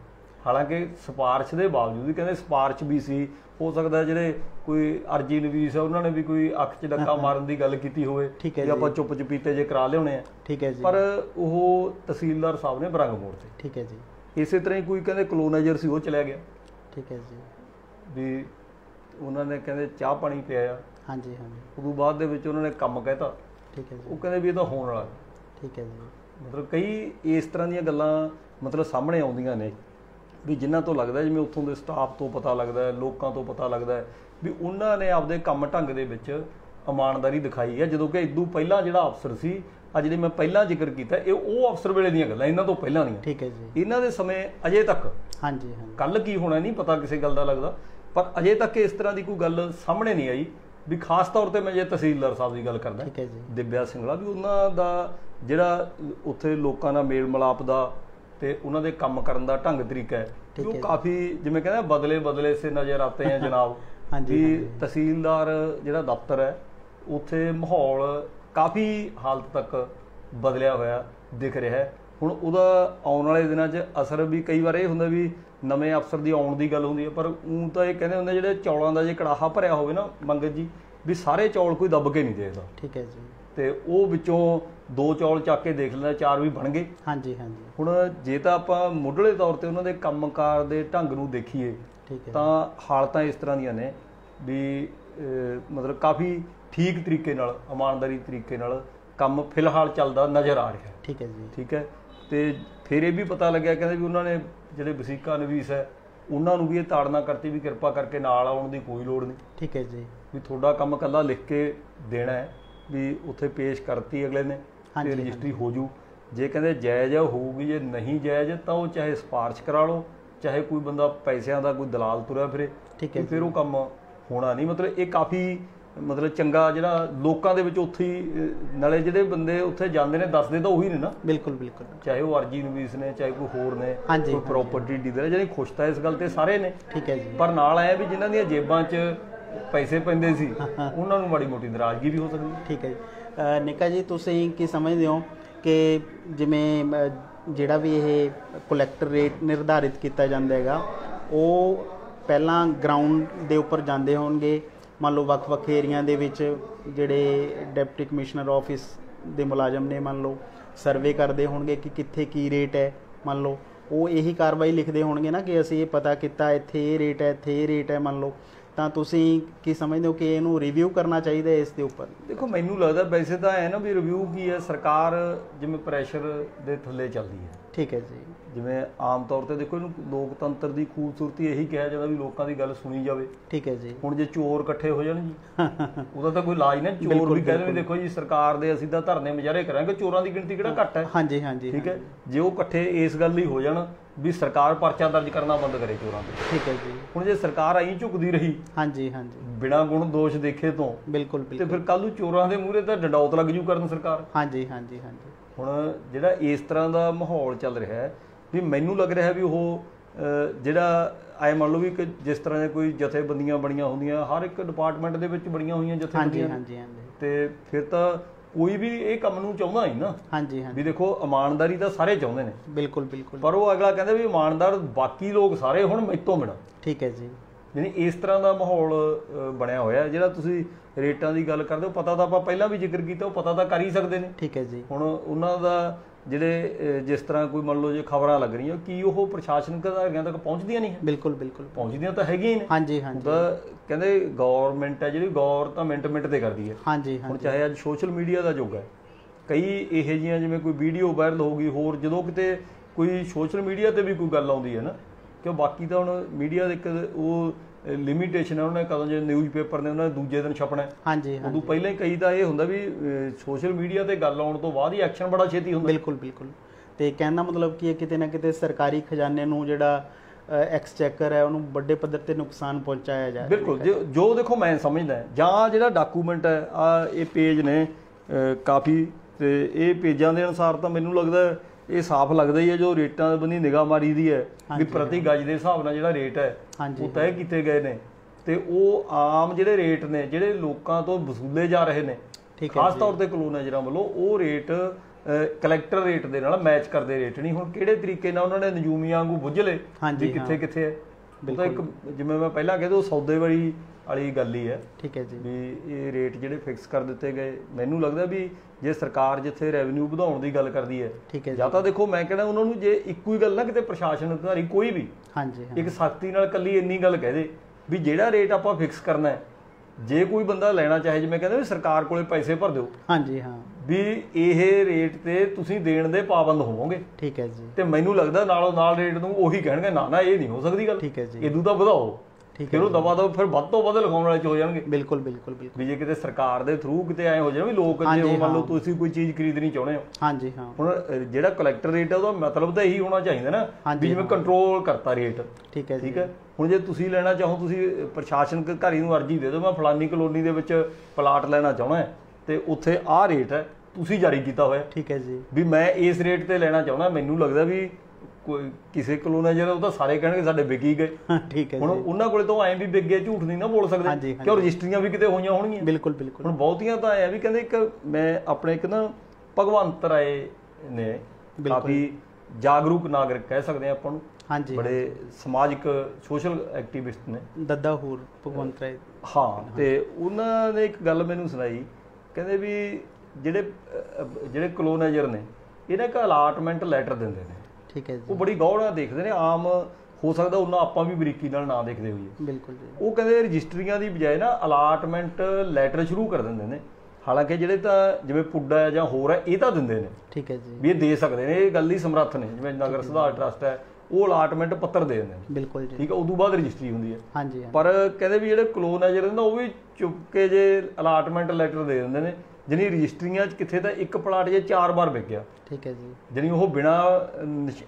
ਹਾਲਾਂਕਿ ਸਿਫਾਰਿਸ਼ ਦੇ ਬਾਵਜੂਦ ਵੀ ਕਹਿੰਦੇ ਸਿਫਾਰਿਸ਼ ਵੀ ਸੀ ਹੋ ਸਕਦਾ ਜਿਹੜੇ ਕੋਈ ਅਰਜੀ ਨਵੀਸ ਆ ਉਹਨਾਂ ਨੇ ਵੀ ਕੋਈ ਅੱਖ 'ਚ ਡੱਕਾ ਮਾਰਨ ਦੀ ਗੱਲ ਕੀਤੀ ਹੋਵੇ ਹੈ ਵੀ ਆਪਾਂ। ਚੁੱਪ ਚਪੀਤੇ ਜੇ ਕਰਾ ਲਿਆਉਣੇ ਆ। ਠੀਕ ਹੈ ਜੀ। ਪਰ ਉਹ ਤਹਿਸੀਲਦਾਰ ਸਾਹਿਬ ਨੇ ਬਰੰਗ ਮੋੜਤੇ ਠੀਕ ਹੈ ਜੀ। ਇਸੇ ਤਰ੍ਹਾਂ ਹੀ ਕੋਈ ਕਹਿੰਦੇ ਕਲੋਨਾਈਜ਼ਰ ਸੀ ਉਹ ਚਲਿਆ ਗਿਆ। ਠੀਕ ਹੈ ਜੀ। ਵੀ ਉਹਨਾਂ ਨੇ ਕਹਿੰਦੇ ਚਾਹ ਪਾਣੀ ਪਿਆਇਆ। ਹਾਂਜੀ ਹਾਂਜੀ। ਉਦੋਂ ਬਾਅਦ ਦੇ ਵਿੱਚ ਉਹਨਾਂ ਨੇ ਕੰਮ ਕਹਿਤਾ। ਠੀਕ ਹੈ ਜੀ। ਉਹ ਕਹਿੰਦੇ ਵੀ ਇਹ ਤਾਂ ਹੋਣ ਵਾਲਾ। ਹੈ। ਠੀਕ ਹੈ ਜੀ। ਮਤਲਬ ਕਈ ਇਸ ਤਰ੍ਹਾਂ ਦੀਆਂ ਗੱਲਾਂ ਮਤਲਬ ਸਾਹਮਣੇ ਆਉਂਦੀਆਂ ਨੇ। ਵੀ ਜਿਨ੍ਹਾਂ ਤੋਂ ਲੱਗਦਾ ਜਿਵੇਂ ਉੱਥੋਂ ਦੇ ਸਟਾਫ ਤੋਂ ਪਤਾ ਲੱਗਦਾ ਹੈ ਲੋਕਾਂ ਤੋਂ ਪਤਾ ਲੱਗਦਾ ਹੈ ਵੀ ਉਹਨਾਂ ਨੇ ਆਪਦੇ ਕੰਮ ਢੰਗ ਦੇ ਵਿੱਚ ਇਮਾਨਦਾਰੀ ਦਿਖਾਈ ਹੈ। ਜਦੋਂ ਕਿ ਇਦੋਂ ਪਹਿਲਾਂ ਜਿਹੜਾ ਅਫਸਰ ਸੀ ਆ ਜਿਹੜੇ ਮੈਂ ਪਹਿਲਾਂ ਜ਼ਿਕਰ ਕੀਤਾ ਇਹ ਉਹ ਅਫਸਰ ਵੇਲੇ ਦੀਆਂ ਗੱਲਾਂ ਇਹਨਾਂ ਤੋਂ ਪਹਿਲਾਂ ਦੀਆਂ। ਠੀਕ ਹੈ ਜੀ। ਇਹਨਾਂ ਦੇ ਸਮੇਂ ਅਜੇ ਤੱਕ ਹਾਂਜੀ ਹਾਂਜੀ। ਕੱਲ ਕੀ ਹੋਣਾ ਨਹੀਂ ਪਤਾ ਕਿਸੇ ਗੱਲ ਦਾ ਲੱਗਦਾ। ਪਰ ਅਜੇ ਤੱਕ ਇਸ ਤਰ੍ਹਾਂ ਦੀ ਕੋਈ ਗੱਲ ਸਾਹਮਣੇ ਨਹੀਂ ਆਈ ਵੀ ਖਾਸ ਤੌਰ ਤੇ ਮੈਂ ਜੇ ਤਹਿਸੀਲਦਾਰ ਸਾਹਿਬ ਦੀ ਗੱਲ ਕਰਦਾ ਠੀਕ ਹੈ ਜੀ। ਦਿਵਿਆ ਸਿੰਘਲਾ ਵੀ ਉਹਨਾਂ ਦਾ ਜਿਹੜਾ ਉੱਥੇ ਲੋਕਾਂ ਨਾਲ ਮੇਲ ਮਲਾਪ ਦਾ ਤੇ ਉਹਨਾਂ ਦੇ ਕੰਮ ਕਰਨ ਦਾ ਢੰਗ ਤਰੀਕਾ ਹੈ। ਉਹ ਜੀ। ਕਾਫੀ ਜਿਵੇਂ ਕਹਿੰਦੇ ਬਦਲੇ ਬਦਲੇ ਸੇ ਨਜ਼ਰ ਆਤੇ ਹੈ ਜਨਾਬ। ਹਾਂਜੀ। ਤਹਿਸੀਲਦਾਰ ਜਿਹੜਾ ਦਫ਼ਤਰ ਹੈ ਉੱਥੇ ਮਾਹੌਲ ਕਾਫੀ ਹਾਲਤ ਤੱਕ ਬਦਲਿਆ ਹੋਇਆ ਦਿਖ ਰਿਹਾ ਹੈ। ਹੁਣ ਉਹਦਾ ਆਉਣ ਵਾਲੇ ਦਿਨਾਂ 'ਚ ਅਸਰ ਵੀ ਕਈ ਵਾਰ ਇਹ ਹੁੰਦਾ ਵੀ ਨਵੇਂ ਅਫਸਰ ਦੀ ਆਉਣ ਦੀ ਗੱਲ ਹੁੰਦੀ ਹੈ ਪਰ ਉਹ ਤਾਂ ਇਹ ਕਹਿੰਦੇ ਹੁੰਦੇ ਜਿਹੜੇ ਚੌਲਾਂ ਦਾ ਜੇ ਕੜਾਹਾ ਭਰਿਆ ਹੋਵੇ ਨਾ ਮੰਗਤ ਜੀ ਵੀ ਸਾਰੇ ਚੌਲ ਕੋਈ ਦੱਬ ਕੇ ਨਹੀਂ ਦੇਖਦਾ ਠੀਕ ਹੈ ਜੀ। ਤੇ ਉਹ ਵਿੱਚੋਂ ਦੋ ਚੌਲ ਚੱਕ ਕੇ ਦੇਖ ਲੈਂਦਾ ਚਾਰ ਵੀ ਬਣ ਗਏ। ਹਾਂਜੀ ਹਾਂਜੀ। ਹੁਣ ਜੇ ਤਾਂ ਆਪਾਂ ਮੁੱਢਲੇ ਤੌਰ ਤੇ ਉਹਨਾਂ ਦੇ ਕੰਮਕਾਰ ਦੇ ਢੰਗ ਨੂੰ ਦੇਖੀਏ ਠੀਕ ਹੈ। ਤਾਂ ਹਾਲਤਾਂ ਇਸ ਤਰ੍ਹਾਂ ਦੀਆਂ ਨੇ ਵੀ ਮਤਲਬ ਕਾਫੀ ਠੀਕ ਤਰੀਕੇ ਨਾਲ ਇਮਾਨਦਾਰੀ ਤਰੀਕੇ ਨਾਲ ਕੰਮ ਫਿਲਹਾਲ ਚੱਲਦਾ ਨਜ਼ਰ ਆ ਰਿਹਾ। ਠੀਕ ਹੈ ਜੀ। ਠੀਕ ਹੈ? ਤੇ ਫਿਰ ਇਹ ਵੀ ਪਤਾ ਲੱਗਿਆ ਕਹਿੰਦੇ ਵੀ ਉਹਨਾਂ ਨੇ ਜਿਹੜੇ ਵਸੀਕਾ ਨਵੀਸ ਹੈ ਉਹਨਾਂ ਨੂੰ ਵੀ ਇਹ ਤਾੜਨਾ ਕਰਤੀ ਵੀ ਕਿਰਪਾ ਕਰਕੇ ਨਾਲ ਆਉਣ ਦੀ ਕੋਈ ਲੋੜ ਨਹੀਂ। ਠੀਕ ਹੈ ਜੀ। ਵੀ ਤੁਹਾਡਾ ਕੰਮ ਕੱਲਾ ਲਿਖ ਕੇ ਦੇਣਾ ਹੈ। ਵੀ ਉੱਥੇ ਪੇਸ਼ ਕਰਤੀ ਅਗਲੇ ਨੇ ਤੇ ਰਜਿਸਟਰੀ ਹੋ ਜੂ ਜੇ ਕਹਿੰਦੇ ਜਾਇਜ਼ ਆ ਹੋਊਗੀ ਜੇ ਨਹੀਂ ਜਾਇਜ਼ ਤਾਂ ਉਹ ਚਾਹੇ ਸਿਫਾਰਿਸ਼ ਕਰਾ ਲਓ ਚਾਹੇ ਕੋਈ ਬੰਦਾ ਪੈਸਿਆਂ ਦਾ ਕੋਈ ਦਲਾਲ ਤੁਰਿਆ ਫਿਰੇ ਠੀਕ ਹੈ ਫਿਰ ਉਹ ਕੰਮ ਹੋਣਾ ਨਹੀਂ। ਮਤਲਬ ਇਹ ਕਾਫੀ ਮਤਲਬ ਚੰਗਾ ਜਿਹੜਾ ਲੋਕਾਂ ਦੇ ਵਿੱਚ ਉੱਥੇ ਨਾਲੇ ਜਿਹੜੇ ਬੰਦੇ ਉੱਥੇ ਜਾਂਦੇ ਨੇ ਦੱਸਦੇ ਤਾਂ ਉਹੀ ਨੇ ਨਾ। ਬਿਲਕੁਲ ਬਿਲਕੁਲ। ਚਾਹੇ ਉਹ ਅਰਜੀ ਨਵੀਸ ਨੇ ਚਾਹੇ ਕੋਈ ਹੋਰ ਨੇ ਕੋਈ। ਪ੍ਰਾਪਰਟੀ ਡੀਲਰ ਜਿਹੜੇ ਖੁਸ਼ ਤਾਂ ਇਸ ਗੱਲ ਤੇ ਸਾਰੇ ਨੇ। ਠੀਕ ਹੈ ਜੀ। ਪਰ ਨਾਲ ਆਇਆ ਵੀ ਜਿਨ੍ਹਾਂ ਦੀਆਂ ਜੇਬਾਂ 'ਚ ਪੈਸੇ ਪੈਂਦੇ ਸੀ ਉਹਨਾਂ ਨੂੰ ਮਾੜੀ ਮੋਟੀ ਨਾਰਾਜ਼ਗੀ ਵੀ ਹੋ ਸਕਦੀ ਠੀਕ ਹੈ ਜੀ। ਅ, ਨਿੱਕਾ ਜੀ ਤੁਸੀਂ ਕੀ ਸਮਝਦੇ ਹੋ ਕਿ ਜਿਵੇਂ ਜਿਹੜਾ ਵੀ ਇਹ ਕਲੈਕਟਰ ਰੇਟ ਨਿਰਧਾਰਿਤ ਕੀਤਾ ਜਾਂਦਾ ਹੈਗਾ ਉਹ ਪਹਿਲਾਂ ਗਰਾਊਂਡ ਦੇ ਉੱਪਰ ਜਾਂਦੇ ਹੋਣਗੇ? ਮੰਨ ਲਓ ਵੱਖ-ਵੱਖ ਏਰੀਆ ਦੇ ਵਿੱਚ ਜਿਹੜੇ ਡਿਪਟੀ ਕਮਿਸ਼ਨਰ ਆਫਿਸ ਦੇ ਮੁਲਾਜ਼ਮ ਨੇ ਮੰਨ ਲਓ ਸਰਵੇ ਕਰਦੇ ਹੋਣਗੇ ਕਿ ਕਿੱਥੇ ਕੀ ਰੇਟ ਹੈ ਮੰਨ ਲਓ। ਉਹ ਇਹੀ ਕਾਰਵਾਈ ਲਿਖਦੇ ਹੋਣਗੇ ਨਾ ਕਿ ਅਸੀਂ ਇਹ ਪਤਾ ਕੀਤਾ ਇੱਥੇ ਇਹ ਰੇਟ ਹੈ ਇੱਥੇ ਇਹ ਰੇਟ ਹੈ ਮੰਨ ਲਓ। ਤਾਂ ਤੁਸੀਂ ਕੀ ਸਮਝਦੇ ਹੋ ਕਿ ਇਹਨੂੰ ਰਿਵਿਊ ਕਰਨਾ ਚਾਹੀਦਾ ਇਸ ਦੇ ਉੱਪਰ? ਦੇਖੋ, ਮੈਨੂੰ ਲੱਗਦਾ ਵੈਸੇ ਤਾਂ ਐ ਨਾ ਵੀ ਰਿਵਿਊ ਕੀ ਹੈ, ਸਰਕਾਰ ਜਿਵੇਂ ਪ੍ਰੈਸ਼ਰ ਦੇ ਥੱਲੇ ਚੱਲਦੀ ਹੈ। ਠੀਕ ਹੈ ਜੀ। ਜਿਵੇਂ ਆਮ ਤੌਰ ਤੇ ਦੇਖੋ ਇਹਨੂੰ ਲੋਕਤੰਤਰ ਦੀ ਖੂਬਸੂਰਤੀ ਇਹੀ ਕਿਹਾ ਜਾਂਦਾ ਵੀ ਲੋਕਾਂ ਦੀ ਗੱਲ ਸੁਣੀ ਜਾਵੇ। ਠੀਕ ਹੈ ਜੀ। ਹੁਣ ਜੇ ਚੋਰ ਇਕੱਠੇ ਹੋ ਜਾਣ ਜੀ ਉਹਦਾ ਤਾਂ ਕੋਈ ਇਲਾਜ ਨਹੀਂ ਚੋਰ ਵੀ ਕਹਿੰਦੇ। ਦੇਖੋ ਜੀ ਸਰਕਾਰ ਦੇ ਅਸੀਂ ਤਾਂ ਧਰਨੇ ਮੁਜ਼ਾਹਰੇ ਕਰਾਂਗੇ ਚੋਰਾਂ ਦੀ ਗਿਣਤੀ ਕਿਹੜਾ ਘੱਟ ਹੈ? ਹਾਂਜੀ ਹਾਂਜੀ ਠੀਕ ਹੈ। ਜੇ ਉਹ ਇਕੱਠੇ ਇਸ ਗੱਲ ਲਈ ਹੋ ਜਾਣ ਵੀ ਸਰਕਾਰ ਪਰਚਾ ਦਰਜ ਕਰਨਾ ਬੰਦ ਕਰੇ ਚੋਰਾਂ ਤੇ। ਠੀਕ ਹੈ ਜੀ। ਹੁਣ ਜੇ ਸਰਕਾਰ ਐਂ ਝੁਕਦੀ ਰਹੀ ਹਾਂਜੀ ਹਾਂਜੀ। ਬਿਨਾਂ ਗੁਣ ਦੋਸ਼ ਦੇਖੇ ਤੋਂ ਬਿਲਕੁਲ ਤੇ ਫਿਰ ਕੱਲ ਨੂੰ ਚੋਰਾਂ ਦੇ ਮੂਹਰੇ ਤਾਂ ਡੰਡੌਤ ਲੱਗ ਜੂ ਕਰਨ ਸਰਕਾਰ। ਹਾਂਜੀ ਹਾਂਜੀ ਹਾਂਜੀ। ਹੁਣ ਜਿਹੜਾ ਇਸ ਤਰ੍ਹਾਂ ਦਾ ਮਾਹੌਲ ਚੱਲ ਰਿਹਾ ਹੈ ਵੀ ਮੈਨੂੰ ਲੱਗ ਰਿਹਾ ਵੀ ਉਹ ਜਿਹੜਾ ਐ ਮੰਨ ਲਓ ਵੀ ਕਿ ਜਿਸ ਤਰ੍ਹਾਂ ਦੇ ਕੋਈ ਜਥੇਬੰਦੀਆਂ ਬਣੀਆਂ ਹੁੰਦੀਆਂ ਹਰ ਇੱਕ ਡਿਪਾਰਟਮੈਂਟ ਦੇ ਵਿੱਚ ਬਣੀਆਂ ਹੋਈਆਂ ਜਥੇਬੰਦੀਆਂ ਹਾਂਜੀ ਹਾਂਜੀ। ਤੇ ਫਿਰ ਤਾਂ ਕੋਈ ਵੀ ਇਹ ਕੰਮ ਨੂੰ ਚਾਹੁੰਦਾ ਨਹੀਂ ਨਾ। ਹਾਂਜੀ ਹਾਂਜੀ। ਵੀ ਦੇਖੋ ਇਮਾਨਦਾਰੀ ਤਾਂ ਸਾਰੇ ਚਾਹੁੰਦੇ ਨੇ। ਬਿਲਕੁਲ ਬਿਲਕੁਲ। ਪਰ ਉਹ ਅਗਲਾ ਕਹਿੰਦਾ ਵੀ ਇਮਾਨਦਾਰ ਬਾਕੀ ਲੋਕ ਸਾਰੇ ਹੁਣ ਮੈਤੋਂ ਬਿਨਾਂ। ਠੀਕ ਹੈ ਜੀ। ਯਾਨੀ ਇਸ ਤਰ੍ਹਾਂ ਦਾ ਮਾਹੌਲ ਬਣਿਆ ਹੋਇਆ। ਜਿਹੜਾ ਤੁਸੀਂ ਰੇਟਾਂ ਦੀ ਗੱਲ ਕਰਦੇ ਹੋ ਪਤਾ ਤਾਂ ਆਪਾਂ ਪਹਿਲਾਂ ਵੀ ਜ਼ਿਕਰ ਕੀਤਾ ਉਹ ਪਤਾ ਤਾਂ ਕਰ ਹੀ ਸਕਦੇ ਨੇ। ਠੀਕ ਹੈ ਜੀ। ਹੁਣ ਉਹਨਾਂ ਦਾ ਜਿਹੜੇ ਜਿਸ ਤਰ੍ਹਾਂ ਕੋਈ ਮੰਨ ਲਓ ਜੇ ਖਬਰਾਂ ਲੱਗ ਰਹੀਆਂ ਕੀ ਉਹ ਪ੍ਰਸ਼ਾਸਨਿਕ ਅਧਿਕਾਰੀਆਂ ਤੱਕ ਪਹੁੰਚਦੀਆਂ ਨਹੀਂ? ਬਿਲਕੁਲ ਬਿਲਕੁਲ। ਪਹੁੰਚਦੀਆਂ ਤਾਂ ਹੈਗੀਆਂ ਨੇ। ਹਾਂਜੀ ਹੁਣ ਹਾਂਜੀ ਤਾਂ ਕਹਿੰਦੇ ਗਵਰਨਮੈਂਟ ਹੈ ਜਿਹੜੀ ਗੌਰ ਤਾਂ ਮਿੰਟ ਮਿੰਟ ਤੇ ਕਰਦੀ ਹੈ। ਹਾਂਜੀ ਹੁਣ ਹਾਂਜੀ। ਚਾਹੇ ਅੱਜ ਸੋਸ਼ਲ ਮੀਡੀਆ ਦਾ ਯੁੱਗ ਹੈ ਕਈ ਇਹੋ ਜਿਹੀਆਂ ਜਿਵੇਂ ਕੋਈ ਵੀਡੀਓ ਵਾਇਰਲ ਹੋ ਗਈ ਹੋਰ ਜਦੋਂ ਕਿਤੇ ਕੋਈ ਸੋਸ਼ਲ ਮੀਡੀਆ ਤੇ ਵੀ ਕੋਈ ਗੱਲ ਆਉਂਦੀ ਹੈ ਨਾ ਕਿ ਬਾਕੀ ਤਾਂ ਹੁਣ ਮੀਡੀਆ ਦੇ ਇੱਕ ਉਹ ਲਿਮਿਟੇਸ਼ਨ ਹੈ ਉਹਨੇ ਕਦੋਂ ਜੇ ਨਿਊਜ਼ਪੇਪਰ ਨੇ ਉਹਨਾਂ ਨੇ ਦੂਜੇ ਦਿਨ ਛਪਣਾ ਹੈ। ਹਾਂਜੀ ਉਦੋਂ ਪਹਿਲਾਂ ਹੀ ਕਈ ਤਾਂ ਇਹ ਹੁੰਦਾ ਵੀ ਸੋਸ਼ਲ ਮੀਡੀਆ ਤੇ ਗੱਲ ਆਉਣ ਤੋਂ ਬਾਅਦ ਹੀ ਐਕਸ਼ਨ ਬੜਾ ਛੇਤੀ ਹੁੰਦਾ। ਬਿਲਕੁਲ ਬਿਲਕੁਲ। ਤੇ ਕਹਿਣ ਦਾ ਮਤਲਬ ਕੀ ਹੈ ਕਿਤੇ ਨਾ ਕਿਤੇ ਸਰਕਾਰੀ ਖਜ਼ਾਨੇ ਨੂੰ ਜਿਹੜਾ ਐਕਸਚੈਕਰ ਹੈ ਉਹਨੂੰ ਵੱਡੇ ਪੱਧਰ ਤੇ ਨੁਕਸਾਨ ਪਹੁੰਚਾਇਆ ਜਾ ਰਿਹਾ ਬਿਲਕੁਲ ਜੋ- ਦੇਖੋ ਮੈਂ ਸਮਝਦਾ ਜਾਂ ਜਿਹੜਾ ਡਾਕੂਮੈਂਟ ਹੈ ਆ ਇਹ ਪੇਜ ਨੇ ਕਾਫੀ ਤੇ ਇਹ ਪੇਜਾਂ ਦੇ ਅਨੁਸਾਰ ਤਾਂ ਮੈਨੂੰ ਲੱਗਦਾ ਹੈ, ਇਹ ਸਾਫ਼ ਲੱਗਦਾ ਹੀ ਹੈ ਜੋ ਰੇਟਾਂ ਦੇ ਬੰਦੀ ਨਿਗਾਹ ਮਾਰੀ ਦੀ ਹੈ ਵੀ ਪ੍ਰਤੀ ਗਜ ਦੇ ਹਿਸਾਬ ਨਾਲ ਜਿਹੜਾ ਰੇਟ ਹੈ ਉਹ ਤੈਅ ਕੀਤੇ ਗਏ ਨੇ। ਤੇ ਉਹ ਆਮ ਜਿਹੜੇ ਰੇਟ ਨੇ ਜਿਹੜੇ ਲੋਕਾਂ ਤੋਂ ਵਸੂਲੇ ਜਾ ਰਹੇ ਨੇ ਠੀਕ ਹੈ ਖਾਸ। ਤੌਰ ਤੇ ਕਲੋਨਾਈਜ਼ਰਾਂ ਵੱਲੋਂ ਉਹ ਰੇਟ ਕਲੈਕਟਰ ਰੇਟ ਦੇ ਨਾਲ ਮੈਚ ਕਰਦੇ ਰੇਟ ਨਹੀਂ। ਹੁਣ ਕਿਹੜੇ ਤਰੀਕੇ ਨਾਲ ਉਹਨਾਂ ਨੇ ਨਜੂਮੀਆਂ ਵਾਂਗੂ ਬੁੱਝ ਲਏ ਵੀ ਕਿੱਥੇ। ਕਿੱਥੇ ਹੈ? ਉਹ ਤਾਂ ਇੱਕ ਜਿਵੇਂ ਮੈਂ ਪਹਿਲਾਂ ਕਹਿੰਦਾ ਉਹ ਸੌਦੇ ਵਾਲੀ ਗੱਲ ਹੀ ਹੈ। ਠੀਕ ਹੈ ਜੀ। ਵੀ ਇਹ ਰੇਟ ਜਿਹੜੇ ਫਿਕਸ ਕਰ ਦਿੱਤੇ ਗਏ ਮੈਨੂੰ ਲੱਗਦਾ ਵੀ ਜੇ ਸਰਕਾਰ ਜਿੱਥੇ ਰੈਵਨਿਊ ਵਧਾਉਣ ਦੀ ਗੱਲ ਕਰਦੀ ਹੈ ਜੀ। ਤਾਂ ਦੇਖੋ ਮੈਂ ਕਹਿੰਦਾ ਉਹਨਾਂ ਨੂੰ ਜੇ ਇੱਕੋ ਹੀ ਗੱਲ ਨਾ ਕਿਤੇ ਪ੍ਰਸ਼ਾਸਨ ਅਧਿਕਾਰੀ ਕੋਈ ਵੀ ਹਾਂਜੀ ਇੱਕ ਸਖਤੀ ਨਾਲ ਕੱਲੀ ਇੰਨੀ ਗੱਲ ਕਹਿ ਦੇ ਵੀ ਜਿਹੜਾ ਰੇਟ ਆਪਾਂ ਫਿਕਸ ਕਰਨਾ ਹੈ ਜੇ ਕੋਈ ਬੰਦਾ ਲੈਣਾ ਚਾਹੇ ਜਿਵੇਂ ਕਹਿੰਦੇ ਵੀ ਸਰਕਾਰ ਕੋਲੇ ਪੈਸੇ ਭਰ ਦਿਓ ਹਾਂਜੀ ਹਾਂ। ਵੀ ਇਹ ਰੇਟ ਤੇ ਤੁਸੀਂ ਦੇਣ ਦੇ ਪਾਬੰਦ ਹੋਵੋਗੇ। ਠੀਕ ਹੈ ਜੀ। ਤੇ ਮੈਨੂੰ ਲੱਗਦਾ ਨਾਲੋਂ ਨਾਲ ਰੇਟ ਨੂੰ ਉਹੀ ਕਹਿਣਗੇ ਨਾ ਨਾ ਇਹ ਨਹੀਂ ਹੋ ਸਕਦੀ ਗੱਲ। ਠੀਕ ਹੈ ਜੀ। ਇਦੋਂ ਤਾਂ ਵਧਾਓ। ਠੀਕ ਫਿਰ ਉਹ ਦਬਾ ਦੋ ਫਿਰ ਵੱਧ ਤੋਂ ਵੱਧ ਲਿਖਾਉਣ ਵਾਲੇ ਚ ਹੋ ਜਾਣਗੇ। ਬਿਲਕੁਲ ਬਿਲਕੁਲ ਬਿਲਕੁਲ। ਵੀ ਜੇ ਕਿਤੇ ਸਰਕਾਰ ਦੇ ਥਰੂ ਕਿਤੇ ਐ ਹੋ ਜਾਣਾ ਵੀ ਲੋਕ ਜੇ ਉਹ ਮੰਨ ਲਓ ਹਾਂ। ਤੁਸੀਂ ਕੋਈ ਚੀਜ਼ ਖਰੀਦਣੀ ਚਾਹੁੰਦੇ ਹੋ। ਹਾਂਜੀ ਹਾਂ। ਹੁਣ ਜਿਹੜਾ ਕਲੈਕਟਰ ਰੇਟ ਹੈ ਉਹਦਾ ਮਤਲਬ ਤਾਂ ਇਹੀ ਹੋਣਾ ਚਾਹੀਦਾ ਨਾ ਵੀ ਜਿਵੇਂ ਹਾਂ। ਕੰਟਰੋਲ ਕਰਤਾ ਰੇਟ ਠੀਕ ਹੈ ਜੀ। ਠੀਕ ਹੈ? ਹੁਣ ਜੇ ਤੁਸੀਂ ਲੈਣਾ ਚਾਹੋ ਤੁਸੀਂ ਅਹ, ਪ੍ਰਸ਼ਾਸਨਿਕ ਅਧਿਕਾਰੀ ਨੂੰ ਅਰਜੀ ਦੇ ਦਿਓ ਮੈਂ ਫਲਾਨੀ ਕਲੋਨੀ ਦੇ ਵਿੱਚ ਪਲਾਟ ਲੈਣਾ ਚਾਹੁੰਦਾ ਹੈ ਤੇ ਉੱਥੇ ਆਹ ਰੇਟ ਹੈ। ਤੁਸੀਂ ਜਾਰੀ ਕੀਤਾ ਹੋਇਆ। ਠੀਕ ਹੈ ਜੀ। ਵੀ ਮੈਂ ਇਸ ਰੇਟ ਤੇ ਲੈਣਾ ਚਾਹੁੰਦਾ ਮੈਨੂੰ ਲੱਗਦਾ ਵੀ ਕੋਈ ਕਿਸੇ ਕਲੋਨਾਈਜ਼ਰ ਉਹ ਤਾਂ ਸਾਰੇ ਕਹਿਣਗੇ ਸਾਡੇ ਵਿਕ ਗਏ। ਠੀਕ ਹੈ ਹੁਣ ਉਹਨਾਂ ਕੋਲੇ ਤਾਂ ਐਂ ਵੀ ਵਿਕ ਗਏ ਝੂਠ ਨਹੀਂ ਨਾ ਬੋਲ ਸਕਦੇ। ਕਿਉਂ ਰਜਿਸਟਰੀਆਂ ਵੀ ਕਿਤੇ ਹੋਈਆਂ ਹੋਣਗੀਆਂ? ਬਿਲਕੁਲ ਬਿਲਕੁਲ। ਹੁਣ ਬਹੁਤੀਆਂ ਤਾਂ ਐ ਵੀ ਕਹਿੰਦੇ ਇੱਕ ਮੈਂ ਆਪਣੇ ਇੱਕ ਨਾ ਭਗਵੰਤ ਰਾਏ ਨੇ। ਕਾਫੀ ਜਾਗਰੂਕ ਨਾਗਰਿਕ ਕਹਿ ਸਕਦੇ ਆ ਆਪਾਂ ਨੂੰ। ਹਾਂਜੀ ਬੜੇ ਸਮਾਜਿਕ ਸੋਸ਼ਲ ਐਕਟਿਵਿਸਟ ਨੇ। ਦੱਦਾ ਹੋਰ ਭਗਵੰਤ ਰਾਏ। ਹਾਂ ਤੇ ਉਹਨਾਂ ਨੇ ਇੱਕ ਗੱਲ ਮੈਨੂੰ ਸੁਣਾਈ। ਕਹਿੰਦੇ ਵੀ ਜਿਹੜੇ ਜਿਹੜੇ ਕਲੋਨਾਈਜ਼ਰ ਨੇ ਇਹਨਾਂ ਇੱਕ ਅਲਾਟਮੈਂਟ ਲੈਟਰ ਦਿੰਦੇ ਨੇ। ਠੀਕ ਹੈ ਉਹ ਜੀ ਬੜੀ ਗੌਰ ਨਾਲ ਦੇਖਦੇ ਨੇ ਆਮ ਹੋ ਸਕਦਾ ਉਹਨਾਂ ਆਪਾਂ ਵੀ ਬਰੀਕੀ ਨਾਲ ਨਾ ਦੇਖਦੇ ਹੋਈਏ। ਬਿਲਕੁਲ ਜੀ। ਉਹ ਕਹਿੰਦੇ ਰਜਿਸਟਰੀਆਂ ਦੀ ਬਜਾਏ ਨਾ ਅਲਾਟਮੈਂਟ ਲੈਟਰ ਸ਼ੁਰੂ ਕਰ ਦਿੰਦੇ ਨੇ। ਹਾਲਾਂਕਿ ਜਿਹੜੇ ਤਾਂ ਜਿਵੇਂ ਪੁੱਡਾ ਹੈ ਜਾਂ ਹੋਰ ਹੈ ਇਹ ਤਾਂ ਦਿੰਦੇ ਨੇ। ਠੀਕ ਹੈ ਜੀ। ਵੀ ਇਹ ਦੇ ਸਕਦੇ ਨੇ ਇਹ ਗੱਲ ਹੀ ਸਮਰੱਥ ਨੇ। ਜਿਵੇਂ ਨਗਰ ਸੁਧਾਰ ਟਰਸਟ ਹੈ ਉਹ ਅਲਾਟਮੈਂਟ ਪੱਤਰ ਦੇ ਦਿੰਦੇ ਨੇ। ਬਿਲਕੁਲ ਜੀ। ਠੀਕ ਹੈ ਉਦੋਂ ਬਾਅਦ ਰਜਿਸਟਰੀ ਹੁੰਦੀ ਹੈ। ਹਾਂਜੀ ਪਰ ਕਹਿੰਦੇ ਵੀ ਜਿਹੜੇ ਕਲੋਨਾਈਜ਼ਰ ਨਾ ਉਹ ਵੀ ਚੁੱਪ ਕੇ ਜੇ ਅਲਾਟਮੈਂਟ ਲੈਟਰ ਦੇ ਦਿੰਦੇ ਨੇ ਜਿਹਨੀ ਰਜਿਸਟਰੀਆਂ 'ਚ ਕਿੱਥੇ ਤਾਂ ਇੱਕ ਪਲਾਟ ਜੇ ਚਾਰ ਵਾਰ ਵਿਕ ਗਿਆ ਠੀਕ ਹੈ ਜੀ। ਜਿਹਨੀ ਉਹ ਬਿਨਾ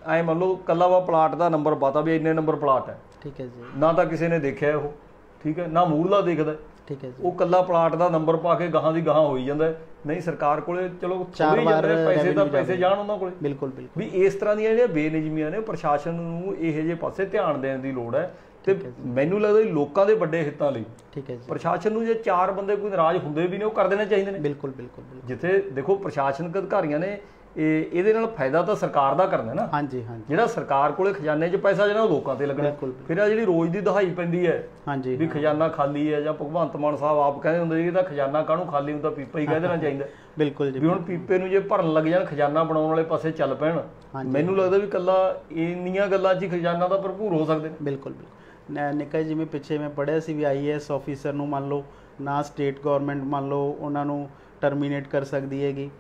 ਐ ਮੰਨ ਲਓ ਕੱਲਾ ਵਾ ਪਲਾਟ ਦਾ ਨੰਬਰ ਪਤਾ ਵੀ ਇੰਨੇ ਨੰਬਰ ਪਲਾਟ ਹੈ। ਠੀਕ ਹੈ ਜੀ। ਨਾ ਤਾਂ ਕਿਸੇ ਨੇ ਦੇਖਿਆ ਉਹ ਠੀਕ ਹੈ ਨਾ ਮੂਰਲਾ ਦੇਖਦਾ। ਠੀਕ ਹੈ ਜੀ। ਉਹ ਕੱਲਾ ਪਲਾਟ ਦਾ ਨੰਬਰ ਪਾ ਕੇ ਗਾਹਾਂ ਦੀ ਗਾਹਾਂ ਹੋਈ ਜਾਂਦਾ। ਨਹੀਂ ਸਰਕਾਰ ਕੋਲੇ ਚਲੋ ਚਾਰ ਵਾਰ ਪੈਸੇ ਤਾਂ ਪੈਸੇ ਜਾਣ ਉਹਨਾਂ ਕੋਲੇ। ਬਿਲਕੁਲ ਬਿਲਕੁਲ। ਵੀ ਇਸ ਤਰ੍ਹਾਂ ਦੀਆਂ ਜਿਹੜੀਆਂ ਬੇਨਿਯਮੀਆਂ ਨੇ ਪ੍ਰਸ਼ਾਸਨ ਨੂੰ ਇਹੋ ਜਿਹੇ ਪਾਸੇ ਧਿਆਨ ਦੇਣ ਦੀ ਲੋੜ ਹੈ। ਤੇ ਮੈਨੂੰ ਲੱਗਦਾ ਲੋਕਾਂ ਦੇ ਵੱਡੇ ਹਿੱਤਾਂ ਲਈ। ਠੀਕ ਹੈ ਜੀ। ਪ੍ਰਸ਼ਾਸਨ ਨੂੰ ਜੇ ਚਾਰ ਬੰਦੇ ਕੋਈ ਨਾਰਾਜ਼ ਹੁੰਦੇ ਵੀ ਨੇ ਉਹ ਕਰ ਦੇਣੇ ਚਾਹੀਦੇ ਨੇ। ਬਿਲਕੁਲ ਬਿਲਕੁਲ ਜਿੱਥੇ ਦੇਖੋ ਪ੍ਰਸ਼ਾਸਨਿਕ ਅਧਿਕਾਰੀਆਂ ਨੇ ਇਹ ਇਹਦੇ ਨਾਲ ਫਾਇਦਾ ਤਾਂ ਸਰਕਾਰ ਦਾ ਕਰਨਾ ਨਾ। ਹਾਂਜੀ ਹਾਂਜੀ। ਜਿਹੜਾ ਸਰਕਾਰ ਕੋਲੇ ਖਜ਼ਾਨੇ 'ਚ ਪੈਸਾ ਜਿਹੜਾ ਉਹ ਲੋਕਾਂ ਤੇ ਲੱਗਣਾ ਫਿਰ ਆ ਜਿਹੜੀ ਰੋਜ਼ ਦੀ ਦਹਾਈ ਪੈਂਦੀ ਹੈ ਹਾਂਜੀ ਵੀ ਖਜ਼ਾਨਾ ਖਾਲੀ ਹੈ ਜਾਂ ਭਗਵੰਤ ਮਾਨ ਸਾਹਿਬ ਆਪ ਕਹਿੰਦੇ ਹੁੰਦੇ ਕਿ ਤਾਂ ਖਜ਼ਾਨਾ ਕਾਹਨੂੰ ਖਾਲੀ ਹੁੰਦਾ ਪੀਪਾ ਹੀ ਕਹਿ ਦੇਣਾ ਚਾਹੀਦਾ। ਬਿਲਕੁਲ ਜੀ ਵੀ ਹੁਣ ਪੀਪੇ ਨੂੰ ਜੇ ਭਰਨ ਲੱਗ ਜਾਣ ਖਜ਼ਾਨਾ ਬਣਾਉਣ ਵਾਲੇ ਪਾਸੇ ਚੱਲ ਪੈਣ। ਮੈਨੂੰ ਲੱਗਦਾ ਵੀ ਕੱਲਾ ਇੰਨੀਆਂ ਗੱਲਾਂ 'ਚ ਹੀ ਖਜ਼ਾਨਾ ਤਾਂ ਭਰਪੂਰ ਹੋ ਸਕਦੇ ਨੇ। ਬਿਲਕੁਲ ਬਿਲਕੁਲ। ਨਿੱਕਾ ਜਿਵੇਂ ਪਿੱਛੇ ਮੈਂ ਪੜਿਆ ਸੀ ਵੀ ਆਈਏਐਸ ਆਫੀਸਰ ਨੂੰ ਮੰਨ ਲਓ ਨਾ ਸਟੇਟ ਗਵਰਨਮੈਂਟ ਮੰਨ ਲਓ ਉਹਨਾਂ ਨੂੰ ਟਰਮੀਨੇਟ ਕਰ ਸਕਦੀ ਹੈਗੀ।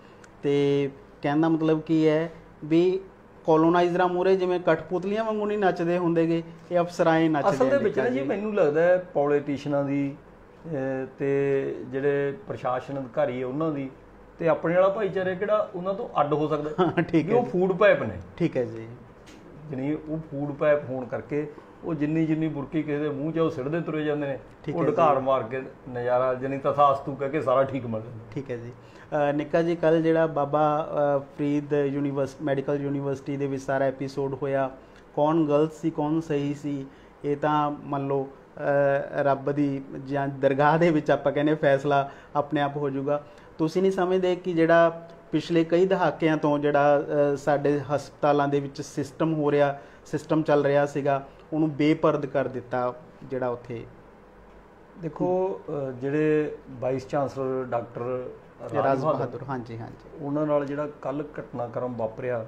ਤੇ ਕਹਿਣ ਦਾ ਮਤਲਬ ਕੀ ਹੈ ਵੀ ਕੋਲੋਨਾਈਜ਼ਰਾਂ ਮੂਰੇ ਜਿਵੇਂ ਕਠਪੁਤਲੀਆਂ ਵਾਂਗੂ ਨਹੀਂ ਨੱਚਦੇ ਹੁੰਦੇਗੇ ਇਹ ਅਫਸਰਾਂ ਹੀ ਨੱਚਦੇ ਅਸਲ ਦੇ ਵਿੱਚ ਨਾ ਜੀ ਮੈਨੂੰ ਲੱਗਦਾ ਹੈ ਪੋਲੀਟੀਸ਼ੀਅਨਾਂ ਦੀ ਤੇ ਜਿਹੜੇ ਪ੍ਰਸ਼ਾਸਨ ਅਧਿਕਾਰੀ ਹੈ ਉਹਨਾਂ ਦੀ ਤੇ ਆਪਣੇ ਵਾਲਾ ਭਾਈਚਾਰਾ ਕਿਹੜਾ ਉਹਨਾਂ ਤੋਂ ਅੱਡ ਹੋ ਸਕਦਾ ਠੀਕ ਹੈ ਉਹ ਫੂਡ ਪਾਈਪ ਨੇ। ਠੀਕ ਹੈ ਜੀ। ਜਾਣੀ ਉਹ ਫੂਡ ਪਾਈਪ ਹੋਣ ਕਰਕੇ ਉਹ ਜਿੰਨੀ ਜਿੰਨੀ ਬੁਰਕੀ ਕਿਸੇ ਦੇ ਮੂੰਹ 'ਚ ਉਹ ਸਿੱਟਦੇ ਤੁਰੇ ਜਾਂਦੇ ਨੇ। ਉਹ। ਢਕਾਰ ਮਾਰ ਕੇ ਨਜ਼ਾਰਾ ਜਾਣੀ ਤਥਾਸਤੂ ਕਹਿ ਕੇ ਸਾਰਾ ਠੀਕ ਮਿਲ ਜਾਂਦਾ। ਠੀਕ ਹੈ ਜੀ। ਨਿੱਕਾ ਜੀ ਕੱਲ ਜਿਹੜਾ ਬਾਬਾ ਫਰੀਦ ਯੂਨੀਵਰਸ ਮੈਡੀਕਲ ਯੂਨੀਵਰਸਿਟੀ ਦੇ ਵਿੱਚ ਸਾਰਾ ਐਪੀਸੋਡ ਹੋਇਆ। ਕੌਣ ਗਲਤ ਸੀ ਕੌਣ ਸਹੀ ਸੀ ਇਹ ਤਾਂ ਮੰਨ ਲਓ ਰੱਬ ਦੀ ਜਾਂ ਦਰਗਾਹ ਦੇ ਵਿੱਚ ਆਪਾਂ ਕਹਿੰਦੇ ਫੈਸਲਾ ਆਪਣੇ ਆਪ ਹੋ ਜਾਊਗਾ। ਤੁਸੀਂ ਨਹੀਂ ਸਮਝਦੇ ਕਿ ਜਿਹੜਾ ਪਿਛਲੇ ਕਈ ਦਹਾਕਿਆਂ ਤੋਂ ਜਿਹੜਾ ਸਾਡੇ ਹਸਪਤਾਲਾਂ ਦੇ ਵਿੱਚ ਸਿਸਟਮ ਹੋ ਰਿਹਾ ਸਿਸਟਮ ਚੱਲ ਰਿਹਾ ਸੀਗਾ ਉਹਨੂੰ ਬੇਪਰਦ ਕਰ ਦਿੱਤਾ ਜਿਹੜਾ ਉੱਥੇ ਦੇਖੋ ਜਿਹੜੇ vice chancellor doctor Raj Bahadur ਹਾਂਜੀ ਹਾਂਜੀ। ਉਹਨਾਂ ਨਾਲ ਜਿਹੜਾ ਕੱਲ ਘਟਨਾਕ੍ਰਮ ਵਾਪਰਿਆ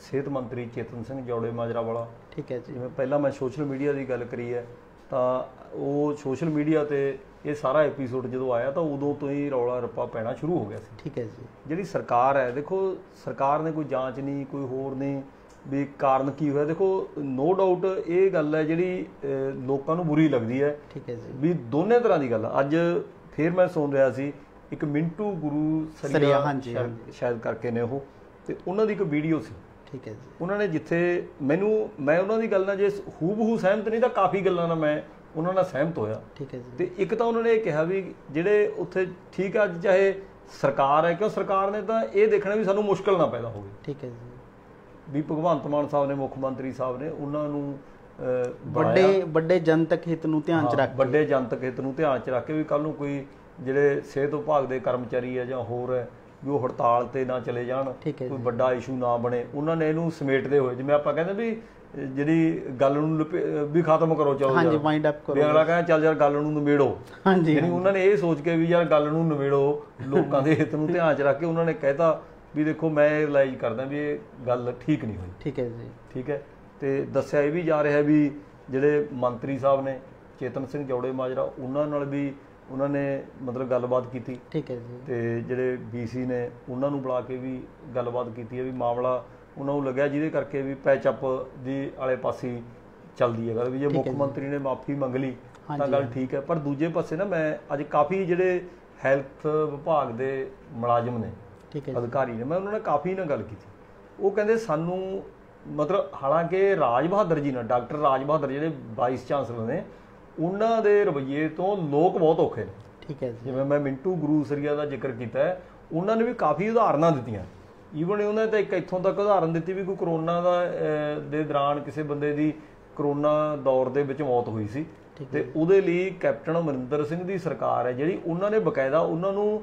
ਸਿਹਤ ਮੰਤਰੀ ਚੇਤਨ ਸਿੰਘ ਜੌੜੇ ਮਾਜਰਾ ਵਾਲਾ ਠੀਕ ਹੈ ਜੀ। ਜਿਵੇਂ ਪਹਿਲਾਂ ਮੈਂ ਸੋਸ਼ਲ ਮੀਡੀਆ ਦੀ ਗੱਲ ਕਰੀ ਹੈ ਤਾਂ ਉਹ ਸੋਸ਼ਲ ਮੀਡੀਆ ਤੇ ਇਹ ਸਾਰਾ ਐਪੀਸੋਡ ਜਦੋਂ ਆਇਆ ਤਾਂ ਉਦੋਂ ਤੋਂ ਹੀ ਰੌਲਾ ਰੱਪਾ ਪੈਣਾ ਸ਼ੁਰੂ ਹੋ ਗਿਆ ਸੀ। ਠੀਕ ਹੈ ਜੀ। ਜਿਹੜੀ ਸਰਕਾਰ ਹੈ ਦੇਖੋ ਸਰਕਾਰ ਨੇ ਕੋਈ ਜਾਂਚ ਨਹੀਂ ਕੋਈ ਹੋਰ ਨਹੀਂ ਵੀ ਕਾਰਨ ਕੀ ਹੋਇਆ? ਦੇਖੋ ਨੋ ਡਾਊਟ ਇਹ ਗੱਲ ਹੈ ਜਿਹੜੀ ਲੋਕਾਂ ਨੂੰ ਬੁਰੀ ਲੱਗਦੀ ਹੈ। ਠੀਕ ਹੈ ਜੀ। ਵੀ ਦੋਨੇ ਤਰ੍ਹਾਂ ਦੀ ਗੱਲ। ਅੱਜ ਫੇਰ ਮੈਂ ਸੁਣ ਰਿਹਾ ਸੀ ਇੱਕ ਮਿੰਟੂ ਗੁਰੂ ਸਰੀਆ, ਹਾਂਜੀ, ਸ਼ਾਇਦ- ਕਰਕੇ ਨੇ ਉਹ। ਤੇ ਉਹਨਾਂ ਦੀ ਇੱਕ ਵੀਡੀਓ ਸੀ। ਠੀਕ ਹੈ ਜੀ। ਉਹਨਾਂ ਨੇ ਜਿੱਥੇ ਮੈਨੂੰ ਮੈਂ ਉਹਨਾਂ ਦੀ ਗੱਲ ਨਾਲ ਜੇ ਹੂਬਹੂ ਸਹਿਮਤ ਨਹੀਂ ਤਾਂ ਕਾਫੀ ਗੱਲਾਂ ਨਾਲ ਮੈਂ ਉਹਨਾਂ ਨਾਲ ਸਹਿਮਤ ਹੋਇਆ। ਠੀਕ ਹੈ ਜੀ। ਤੇ ਇੱਕ ਤਾਂ ਉਹਨਾਂ ਨੇ ਇਹ ਕਿਹਾ ਵੀ ਜਿਹੜੇ ਉੱਥੇ ਠੀਕ ਆ ਅੱਜ ਚਾਹੇ ਸਰਕਾਰ ਹੈ ਕਿਉਂ ਸਰਕਾਰ ਨੇ ਤਾਂ ਇਹ ਦੇਖਣਾ ਵੀ ਸਾਨੂੰ ਮੁਸ਼ਕਲ ਨਾ ਪੈਦਾ ਹੋਵੇ। ਠੀਕ ਹੈ ਜੀ। ਵੀ ਭਗਵੰਤ ਮਾਨ ਸਾਹਿਬ ਨੇ ਮੁੱਖ ਮੰਤਰੀ ਸਾਹਿਬ ਨੇ ਉਹਨਾਂ ਨੂੰ। ਵੱਡੇ ਵੱਡੇ ਜਨਤਕ ਹਿੱਤ ਨੂੰ ਧਿਆਨ ਚ ਰੱਖ ਕੇ ਵੱਡੇ ਜਨਤਕ ਹਿੱਤ ਨੂੰ ਧਿਆਨ ਚ ਰੱਖ ਕੇ ਵੀ ਕੱਲ ਨੂੰ ਕੋਈ ਜਿਹੜੇ ਸਿਹਤ ਵਿਭਾਗ ਦੇ ਕਰਮਚਾਰੀ ਹੈ ਜਾਂ ਹੋਰ ਹੈ ਵੀ ਉਹ ਹੜਤਾਲ ਤੇ ਨਾ ਚਲੇ ਜਾਣ ਕੋਈ। ਵੱਡਾ ਇਸ਼ੂ ਨਾ ਬਣੇ ਉਹਨਾਂ ਨੇ ਇਹਨੂੰ ਸਮੇਟਦੇ ਹੋਏ ਜਿਵੇਂ ਆਪਾਂ ਕਹਿੰਦੇ ਵੀ ਜਿਹੜੀ ਗੱਲ ਨੂੰ ਵੀ ਖਤਮ ਕਰੋ ਚਲੋ ਹਾਂਜੀ। ਵਾਈਂਡ ਅਪ ਵੀ ਕਰੋ ਅਗਲਾ ਕਹਿੰਦਾ ਚੱਲ ਯਾਰ ਗੱਲ ਨੂੰ ਨਿਬੇੜੋ ਹਾਂਜੀ ਯਾਨੀ ਉਹਨਾਂ ਨੇ ਇਹ ਸੋਚ ਕੇ ਵੀ ਯਾਰ ਗੱਲ ਨੂੰ ਨਿਬੇੜੋ ਲੋਕਾਂ ਦੇ ਹਿੱਤ ਨੂੰ ਧਿਆਨ ਚ ਰੱਖ ਕੇ ਉਹਨਾਂ ਨੇ ਕਹਿਤਾ ਵੀ ਦੇਖੋ ਮੈਂ ਰਿਅਲਾਈਜ਼ ਕਰਦਾ ਵੀ ਇਹ ਗੱਲ ਠੀਕ ਨਹੀਂ ਹੋਈ। ਠੀਕ ਹੈ ਜੀ। ਠੀਕ ਹੈ? ਤੇ ਦੱਸਿਆ ਇਹ ਵੀ ਜਾ ਰਿਹਾ ਵੀ ਜਿਹੜੇ ਮੰਤਰੀ ਸਾਹਿਬ ਨੇ ਚੇਤਨ ਸਿੰਘ ਜੌੜੇ ਮਾਜਰਾ ਉਹਨਾਂ ਨਾਲ ਵੀ ਉਹਨਾਂ ਨੇ ਮਤਲਬ ਗੱਲਬਾਤ ਕੀਤੀ। ਠੀਕ ਹੈ ਜੀ। ਤੇ ਜਿਹੜੇ ਬੀਸੀ ਨੇ ਉਹਨਾਂ ਨੂੰ ਬੁਲਾ ਕੇ ਵੀ ਗੱਲਬਾਤ ਕੀਤੀ ਹੈ ਵੀ ਮਾਮਲਾ ਉਹਨਾਂ ਨੂੰ ਲੱਗਿਆ ਜਿਹਦੇ ਕਰਕੇ ਵੀ ਪੈਚ ਅਪ ਦੀ ਵਾਲੇ ਪਾਸੇ ਚੱਲਦੀ ਹੈ ਗੱਲ ਵੀ ਜੇ ਮੁੱਖ। ਮੰਤਰੀ ਨੇ ਮਾਫੀ ਮੰਗ ਲਈ ਤਾਂ ਗੱਲ ਠੀਕ ਹੈ। ਪਰ ਦੂਜੇ ਪਾਸੇ ਨਾ ਮੈਂ ਅੱਜ ਕਾਫੀ ਜਿਹੜੇ ਹੈਲਥ ਵਿਭਾਗ ਦੇ ਮੁਲਾਜ਼ਮ ਨੇ ਠੀਕ ਹੈ ਅਧਿਕਾਰੀ ਨੇ ਮੈਂ ਉਹਨਾਂ ਨਾਲ ਕਾਫੀ ਨਾਲ ਗੱਲ ਕੀਤੀ। ਉਹ ਕਹਿੰਦੇ ਸਾਨੂੰ ਮਤਲਬ ਹਾਲਾਂਕਿ ਰਾਜ ਬਹਾਦਰ ਜੀ ਨਾਲ ਡਾਕਟਰ ਰਾਜ ਬਹਾਦਰ ਜਿਹੜੇ ਵਾਈਸ ਚਾਂਸਲਰ ਨੇ ਉਹਨਾਂ ਦੇ ਰਵੱਈਏ ਤੋਂ ਲੋਕ ਬਹੁਤ ਔਖੇ ਨੇ। ਠੀਕ ਹੈ ਜੀ। ਜਿਵੇਂ ਮੈਂ ਮਿੰਟੂ ਗੁਰੂ ਸਰੀਆ ਦਾ ਜ਼ਿਕਰ ਕੀਤਾ ਉਹਨਾਂ ਨੇ ਵੀ ਕਾਫੀ ਉਦਾਹਰਨਾਂ ਦਿੱਤੀਆਂ। ਈਵਨ ਉਹਨਾਂ ਨੇ ਤਾਂ ਇੱਕ ਇੱਥੋਂ ਤੱਕ ਉਦਾਹਰਨ ਦਿੱਤੀ ਵੀ ਕੋਈ ਕਰੋਨਾ ਦਾ ਦੇ ਦੌਰਾਨ ਕਿਸੇ ਬੰਦੇ ਦੀ ਕਰੋਨਾ ਦੌਰ ਦੇ ਵਿੱਚ ਮੌਤ ਹੋਈ ਸੀ। ਤੇ ਉਹਦੇ ਲਈ ਕੈਪਟਨ ਅਮਰਿੰਦਰ ਸਿੰਘ ਦੀ ਸਰਕਾਰ ਹੈ ਜਿਹੜੀ ਉਹਨਾਂ ਨੇ ਬਕਾਇਦਾ ਉਹਨਾਂ ਨੂੰ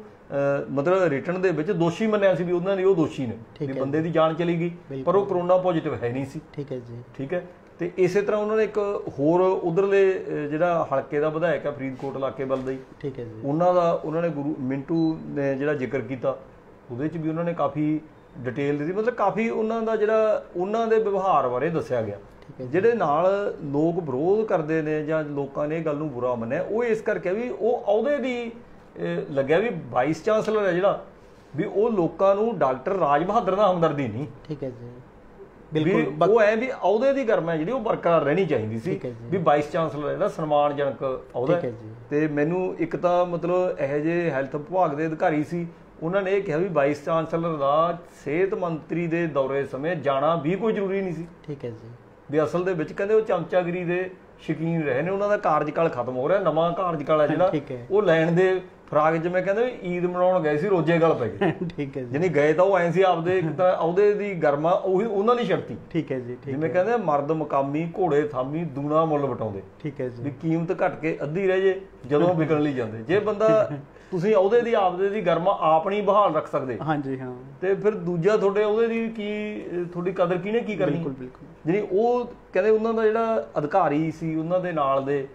ਮਤਲਬ ਰਿਟਰਨ ਦੇ ਵਿੱਚ ਦੋਸ਼ੀ ਮੰਨਿਆ ਸੀ ਵੀ ਉਹਨਾਂ ਨੇ ਉਹ ਦੋਸ਼ੀ ਨੇ ਵੀ ਬੰਦੇ ਦੀ ਜਾਨ ਚਲੀ ਗਈ ਪਰ ਉਹ ਕਰੋਨਾ ਪੋਜ਼ਿਟਿਵ ਹੈ ਨਹੀਂ ਸੀ। ਠੀਕ ਹੈ ਜੀ। ਠੀਕ ਹੈ? ਤੇ ਇਸੇ ਤਰ੍ਹਾਂ ਉਹਨਾਂ ਨੇ ਇੱਕ ਹੋਰ ਉਧਰਲੇ ਜਿਹੜਾ ਹਲਕੇ ਦਾ ਵਿਧਾਇਕ ਹੈ ਫਰੀਦਕੋਟ ਇਲਾਕੇ ਵੱਲ ਦਾ ਹੀ ਠੀਕ ਹੈ ਜੀ। ਉਹਨਾਂ ਦਾ ਉਹਨਾਂ ਨੇ ਗੁਰੂ ਮਿੰਟੂ ਨੇ ਜਿਹੜਾ ਜ਼ਿਕਰ ਕੀਤਾ ਉਹਦੇ ਚ ਵੀ ਉਹਨਾਂ ਨੇ ਕਾਫੀ ਡਿਟੇਲ ਦਿੱਤੀ। ਮਤਲਬ ਕਾਫੀ ਉਹਨਾਂ ਦਾ ਜਿਹੜਾ ਉਹਨਾਂ ਦੇ ਵਿਵਹਾਰ ਬਾਰੇ ਦੱਸਿਆ ਗਿਆ। ਜਿਹੜੇ ਨਾਲ ਲੋਕ ਵਿਰੋਧ ਕਰਦੇ ਨੇ ਜਾਂ ਲੋਕਾਂ ਨੇ ਇਹ ਗੱਲ ਨੂੰ ਬੁਰਾ ਮੰਨਿਆ ਉਹ ਇਸ ਕਰਕੇ ਵੀ ਉਹ ਅਹੁਦੇ ਦੀ ਲੱਗਿਆ ਵੀ ਵਾਈਸ ਚਾਂਸਲਰ ਹੈ ਜਿਹੜਾ ਵੀ ਉਹ ਲੋਕਾਂ ਨੂੰ ਡਾਕਟਰ ਰਾਜ ਬਹਾਦਰ ਨਾਲ ਹਮਦਰਦੀ ਨਹੀਂ ਠੀਕ ਹੈ ਜੀ ਬਿਲਕੁਲ ਉਹ ਐ ਵੀ ਅਹੁਦੇ ਦੀ ਗਰਮਾ ਜਿਹੜੀ ਉਹ ਬਰਕਰਾਰ ਰਹਿਣੀ ਚਾਹੀਦੀ ਸੀ ਜੀ। ਵੀ ਵਾਈਸ ਚਾਂਸਲਰ ਜਿਹੜਾ ਸਨਮਾਨਜਨਕ ਅਹੁਦਾ ਜੀ। ਤੇ ਮੈਨੂੰ ਇੱਕ ਤਾਂ ਮਤਲਬ ਇਹੋ ਜਿਹੇ ਹੈਲਥ ਵਿਭਾਗ ਦੇ ਅਧਿਕਾਰੀ ਸੀ ਉਹਨਾਂ ਨੇ ਇਹ ਕਿਹਾ ਵੀ ਵਾਈਸ ਚਾਂਸਲਰ ਦਾ ਸਿਹਤ ਮੰਤਰੀ ਦੇ ਦੌਰੇ ਸਮੇਂ ਜਾਣਾ ਵੀ ਕੋਈ ਜ਼ਰੂਰੀ ਨਹੀਂ ਸੀ ਠੀਕ ਹੈ ਜੀ ਵੀ ਅਸਲ ਦੇ ਵਿੱਚ ਕਹਿੰਦੇ ਉਹ ਚਮਚਾਗਿਰੀ ਦੇ ਸ਼ੌਕੀਨ ਰਹੇ ਨੇ ਉਹਨਾਂ ਦਾ ਕਾਰਜਕਾਲ ਖਤਮ ਹੋ ਰਿਹਾ ਨਵਾਂ ਕਾਰਜਕਾਲ ਹੈ ਜਿਹੜਾ। ਉਹ ਲੈਣ ਦੇ ਫਰਾਗ ਜਿਵੇਂ ਕਹਿੰਦੇ ਈਦ ਮਨਾਉਣ ਗਏ ਸੀ ਰੋਜੇ ਗੱਲ ਪੈ ਗਏ ਠੀਕ ਹੈ ਜੀ। ਜਿਹਨੇ ਗਏ ਤਾਂ ਉਹ ਐਂ ਸੀ ਆਪਦੇ ਇੱਕ ਤਰ੍ਹਾਂ ਅਹੁਦੇ ਦੀ ਗਰਮਾ ਉਹੀ ਉਹਨਾਂ ਦੀ ਸ਼ਕਤੀ। ਠੀਕ ਹੈ ਜੀ ਠੀਕ ਜਿਵੇਂ ਕਹਿੰਦੇ ਮਰਦ ਮਕਾਮੀ ਘੋੜੇ ਥਾਮੀ ਦੂਣਾ ਮੁੱਲ ਵਟਾਉਂਦੇ। ਠੀਕ ਹੈ ਜੀ। ਵੀ ਕੀਮਤ ਘਟ ਕੇ ਅੱਧੀ ਰਹਿ ਜੇ ਜਦੋਂ ਵਿਕਣ ਲਈ ਜਾਂਦੇ। ਜੇ ਬੰਦਾ ਤੁਸੀਂ ਅਹੁਦੇ ਦੀ ਆਪਦੇ ਦੀ ਗਰਮਾ ਆਪ ਨਹੀਂ ਬਹਾਲ ਰੱਖ ਸਕਦੇ। ਹਾਂਜੀ ਹਾਂ। ਤੇ ਫਿਰ ਦੂਜਾ ਤੁਹਾਡੇ ਉਹਦੇ ਦੀ ਕੀ ਤੁਹਾਡੀ ਕਦਰ ਕਿਹਨੇ ਕੀ ਕਰਨੀ? ਬਿਲਕੁਲ ਬਿਲਕੁਲ। ਜਿਹੜੀ ਉਹ ਕਹਿੰਦੇ ਉਹਨਾਂ ਦਾ ਜਿਹੜਾ ਅਧਿਕਾਰੀ ਸੀ ਉਹਨਾਂ ਦੇ ਨਾਲ ਦੇ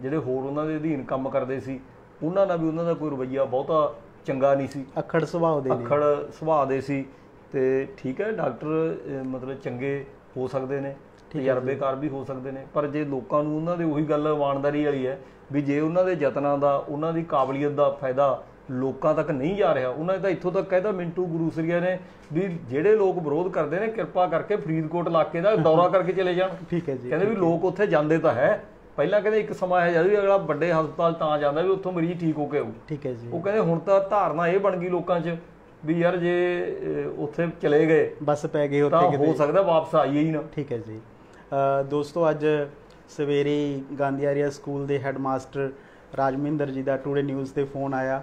ਜਿਹੜੇ ਹੋਰ ਉਹਨਾਂ ਦੇ ਅਧੀਨ ਕੰਮ ਕਰਦੇ ਸੀ ਉਹਨਾਂ ਦਾ ਵੀ ਉਹਨਾਂ ਦਾ ਕੋਈ ਰਵੱਈਆ ਬਹੁਤਾ ਚੰਗਾ ਨਹੀਂ ਸੀ। ਅਖੜ ਸੁਭਾਅ ਦੇ ਨੇ। ਅੱਖੜ ਸੁਭਾਅ ਦੇ ਸੀ ਤੇ ਠੀਕ ਹੈ ਡਾਕਟਰ ਮਤਲਬ ਚੰਗੇ ਹੋ ਸਕਦੇ ਨੇ ਤਜਰਬੇਕਾਰ ਵੀ ਹੋ ਸਕਦੇ ਨੇ ਪਰ ਜੇ ਲੋਕਾਂ ਨੂੰ ਉਹਨਾਂ ਦੇ ਉਹੀ ਗੱਲ ਇਮਾਨਦਾਰੀ ਵਾਲੀ ਹੈ ਵੀ ਜੇ ਉਹਨਾਂ ਦੇ ਯਤਨਾਂ ਦਾ ਉਹਨਾਂ ਦੀ ਕਾਬਲੀਅਤ ਦਾ ਫਾਇਦਾ ਲੋਕਾਂ ਤੱਕ ਨਹੀਂ ਜਾ ਰਿਹਾ ਉਹਨਾਂ ਨੇ ਤਾਂ ਇੱਥੋਂ ਤੱਕ ਕਹਿਤਾ ਮਿੰਟੂ ਗੁਰੂਸਰੀਆ ਨੇ ਵੀ ਜਿਹੜੇ ਲੋਕ ਵਿਰੋਧ ਕਰਦੇ ਨੇ ਕਿਰਪਾ ਕਰਕੇ ਫਰੀਦਕੋਟ ਇਲਾਕੇ ਦਾ ਦੌਰਾ ਕਰਕੇ ਚਲੇ ਜਾਣ। ਠੀਕ ਹੈ ਜੀ। ਕਹਿੰਦੇ ਵੀ ਲੋਕ ਉੱਥੇ ਜਾਂਦੇ ਤਾਂ ਹੈ ਪਹਿਲਾਂ ਕਹਿੰਦੇ ਇੱਕ ਸਮਾਂ ਹੈ ਜਦ ਵੀ ਅਗਲਾ ਵੱਡੇ ਹਸਪਤਾਲ ਤਾਂ ਜਾਂਦਾ ਵੀ ਉੱਥੋਂ ਮਰੀਜ਼ ਠੀਕ ਹੋ ਕੇ ਆਊ। ਠੀਕ ਹੈ ਜੀ। ਉਹ ਕਹਿੰਦੇ ਹੁਣ ਤਾਂ ਧਾਰਨਾ ਇਹ ਬਣ ਗਈ ਲੋਕਾਂ 'ਚ ਵੀ ਯਾਰ ਜੇ ਉੱਥੇ ਚਲੇ ਗਏ ਬਸ ਪੈ ਗਏ ਉੱਥੇ ਹੋ ਕਿਤੇ। ਸਕਦਾ ਵਾਪਸ ਆਈਏ ਹੀ ਨਾ। ਠੀਕ ਹੈ ਜੀ। ਅ, ਦੋਸਤੋ ਅੱਜ ਸਵੇਰੇ ਹੀ ਗਾਂਧੀ ਆਰੀਆ ਸਕੂਲ ਦੇ ਹੈੱਡਮਾਸਟਰ ਰਾਜਮਿੰਦਰ ਜੀ ਦਾ ਟੂਡੇ ਨਿਊਜ਼ ਤੇ ਫੋਨ ਆਇਆ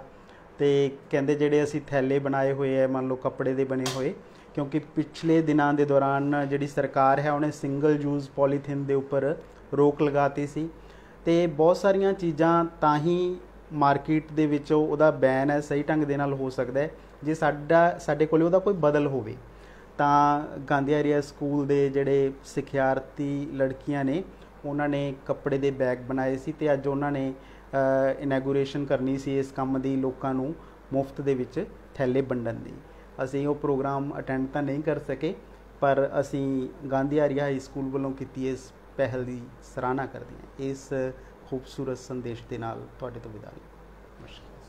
ਤੇ ਕਹਿੰਦੇ ਜਿਹੜੇ ਅਸੀਂ ਥੈਲੇ ਬਣਾਏ ਹੋਏ ਆ ਮੰਨ ਲਓ ਕੱਪੜੇ ਦੇ ਬਣੇ ਹੋਏ ਕਿਉਂਕਿ ਪਿਛਲੇ ਦਿਨਾਂ ਦੇ ਦੌਰਾਨ ਜਿਹੜੀ ਸਰਕਾਰ ਹੈ ਉਹਨੇ ਸਿੰਗਲ ਯੂਜ਼ ਪੋਲੀਥੀਨ ਦੇ ਉੱਪਰ ਰੋਕ ਲਗਾਤੀ ਸੀ ਤੇ ਬਹੁਤ ਸਾਰੀਆਂ ਚੀਜ਼ਾਂ ਤਾਂ ਹੀ ਮਾਰਕੀਟ ਦੇ ਵਿੱਚ ਉਹਦਾ ਬੈਨ ਹੈ, ਸਹੀ ਢੰਗ ਦੇ ਨਾਲ ਹੋ ਸਕਦਾ ਜੇ ਸਾਡਾ, ਸਾਡੇ ਕੋਲੇ ਉਹਦਾ ਕੋਈ ਬਦਲ ਹੋਵੇ, ਤਾਂ ਗਾਂਧੀ ਏਰੀਆ ਸਕੂਲ ਦੇ ਜਿਹੜੇ ਸਿੱਖਿਆਰਥੀ ਲੜਕੀਆਂ ਨੇ, ਉਹਨਾਂ ਨੇ ਕੱਪੜੇ ਦੇ ਬੈਗ ਬਣਾਏ ਸੀ ਤੇ ਅੱਜ ਉਹਨਾਂ ਨੇ ਇਨੈਗੂਰੇਸ਼ਨ ਕਰਨੀ ਸੀ ਇਸ ਕੰਮ ਦੀ ਲੋਕਾਂ ਨੂੰ ਮੁਫਤ ਦੇ ਵਿੱਚ ਥੈਲੇ ਵੰਡਣ ਦੀ। ਅਸੀਂ ਉਹ ਪ੍ਰੋਗਰਾਮ ਅਟੈਂਡ ਤਾਂ ਨਹੀਂ ਕਰ ਸਕੇ, ਪਰ ਅਸੀਂ ਗਾਂਧੀ ਆਰੀਆ ਹਾਈ ਸਕੂਲ ਵੱਲੋਂ ਕੀਤੀ ਇਸ ਪਹਿਲ ਦੀ ਸਰਾਹਨਾ ਕਰਦੇ ਹਾਂ ਇਸ ਖੂਬਸੂਰਤ ਸੰਦੇਸ਼ ਦੇ ਨਾਲ ਤੁਹਾਡੇ ਤੋਂ ਵਿਦਾ ਲਈ।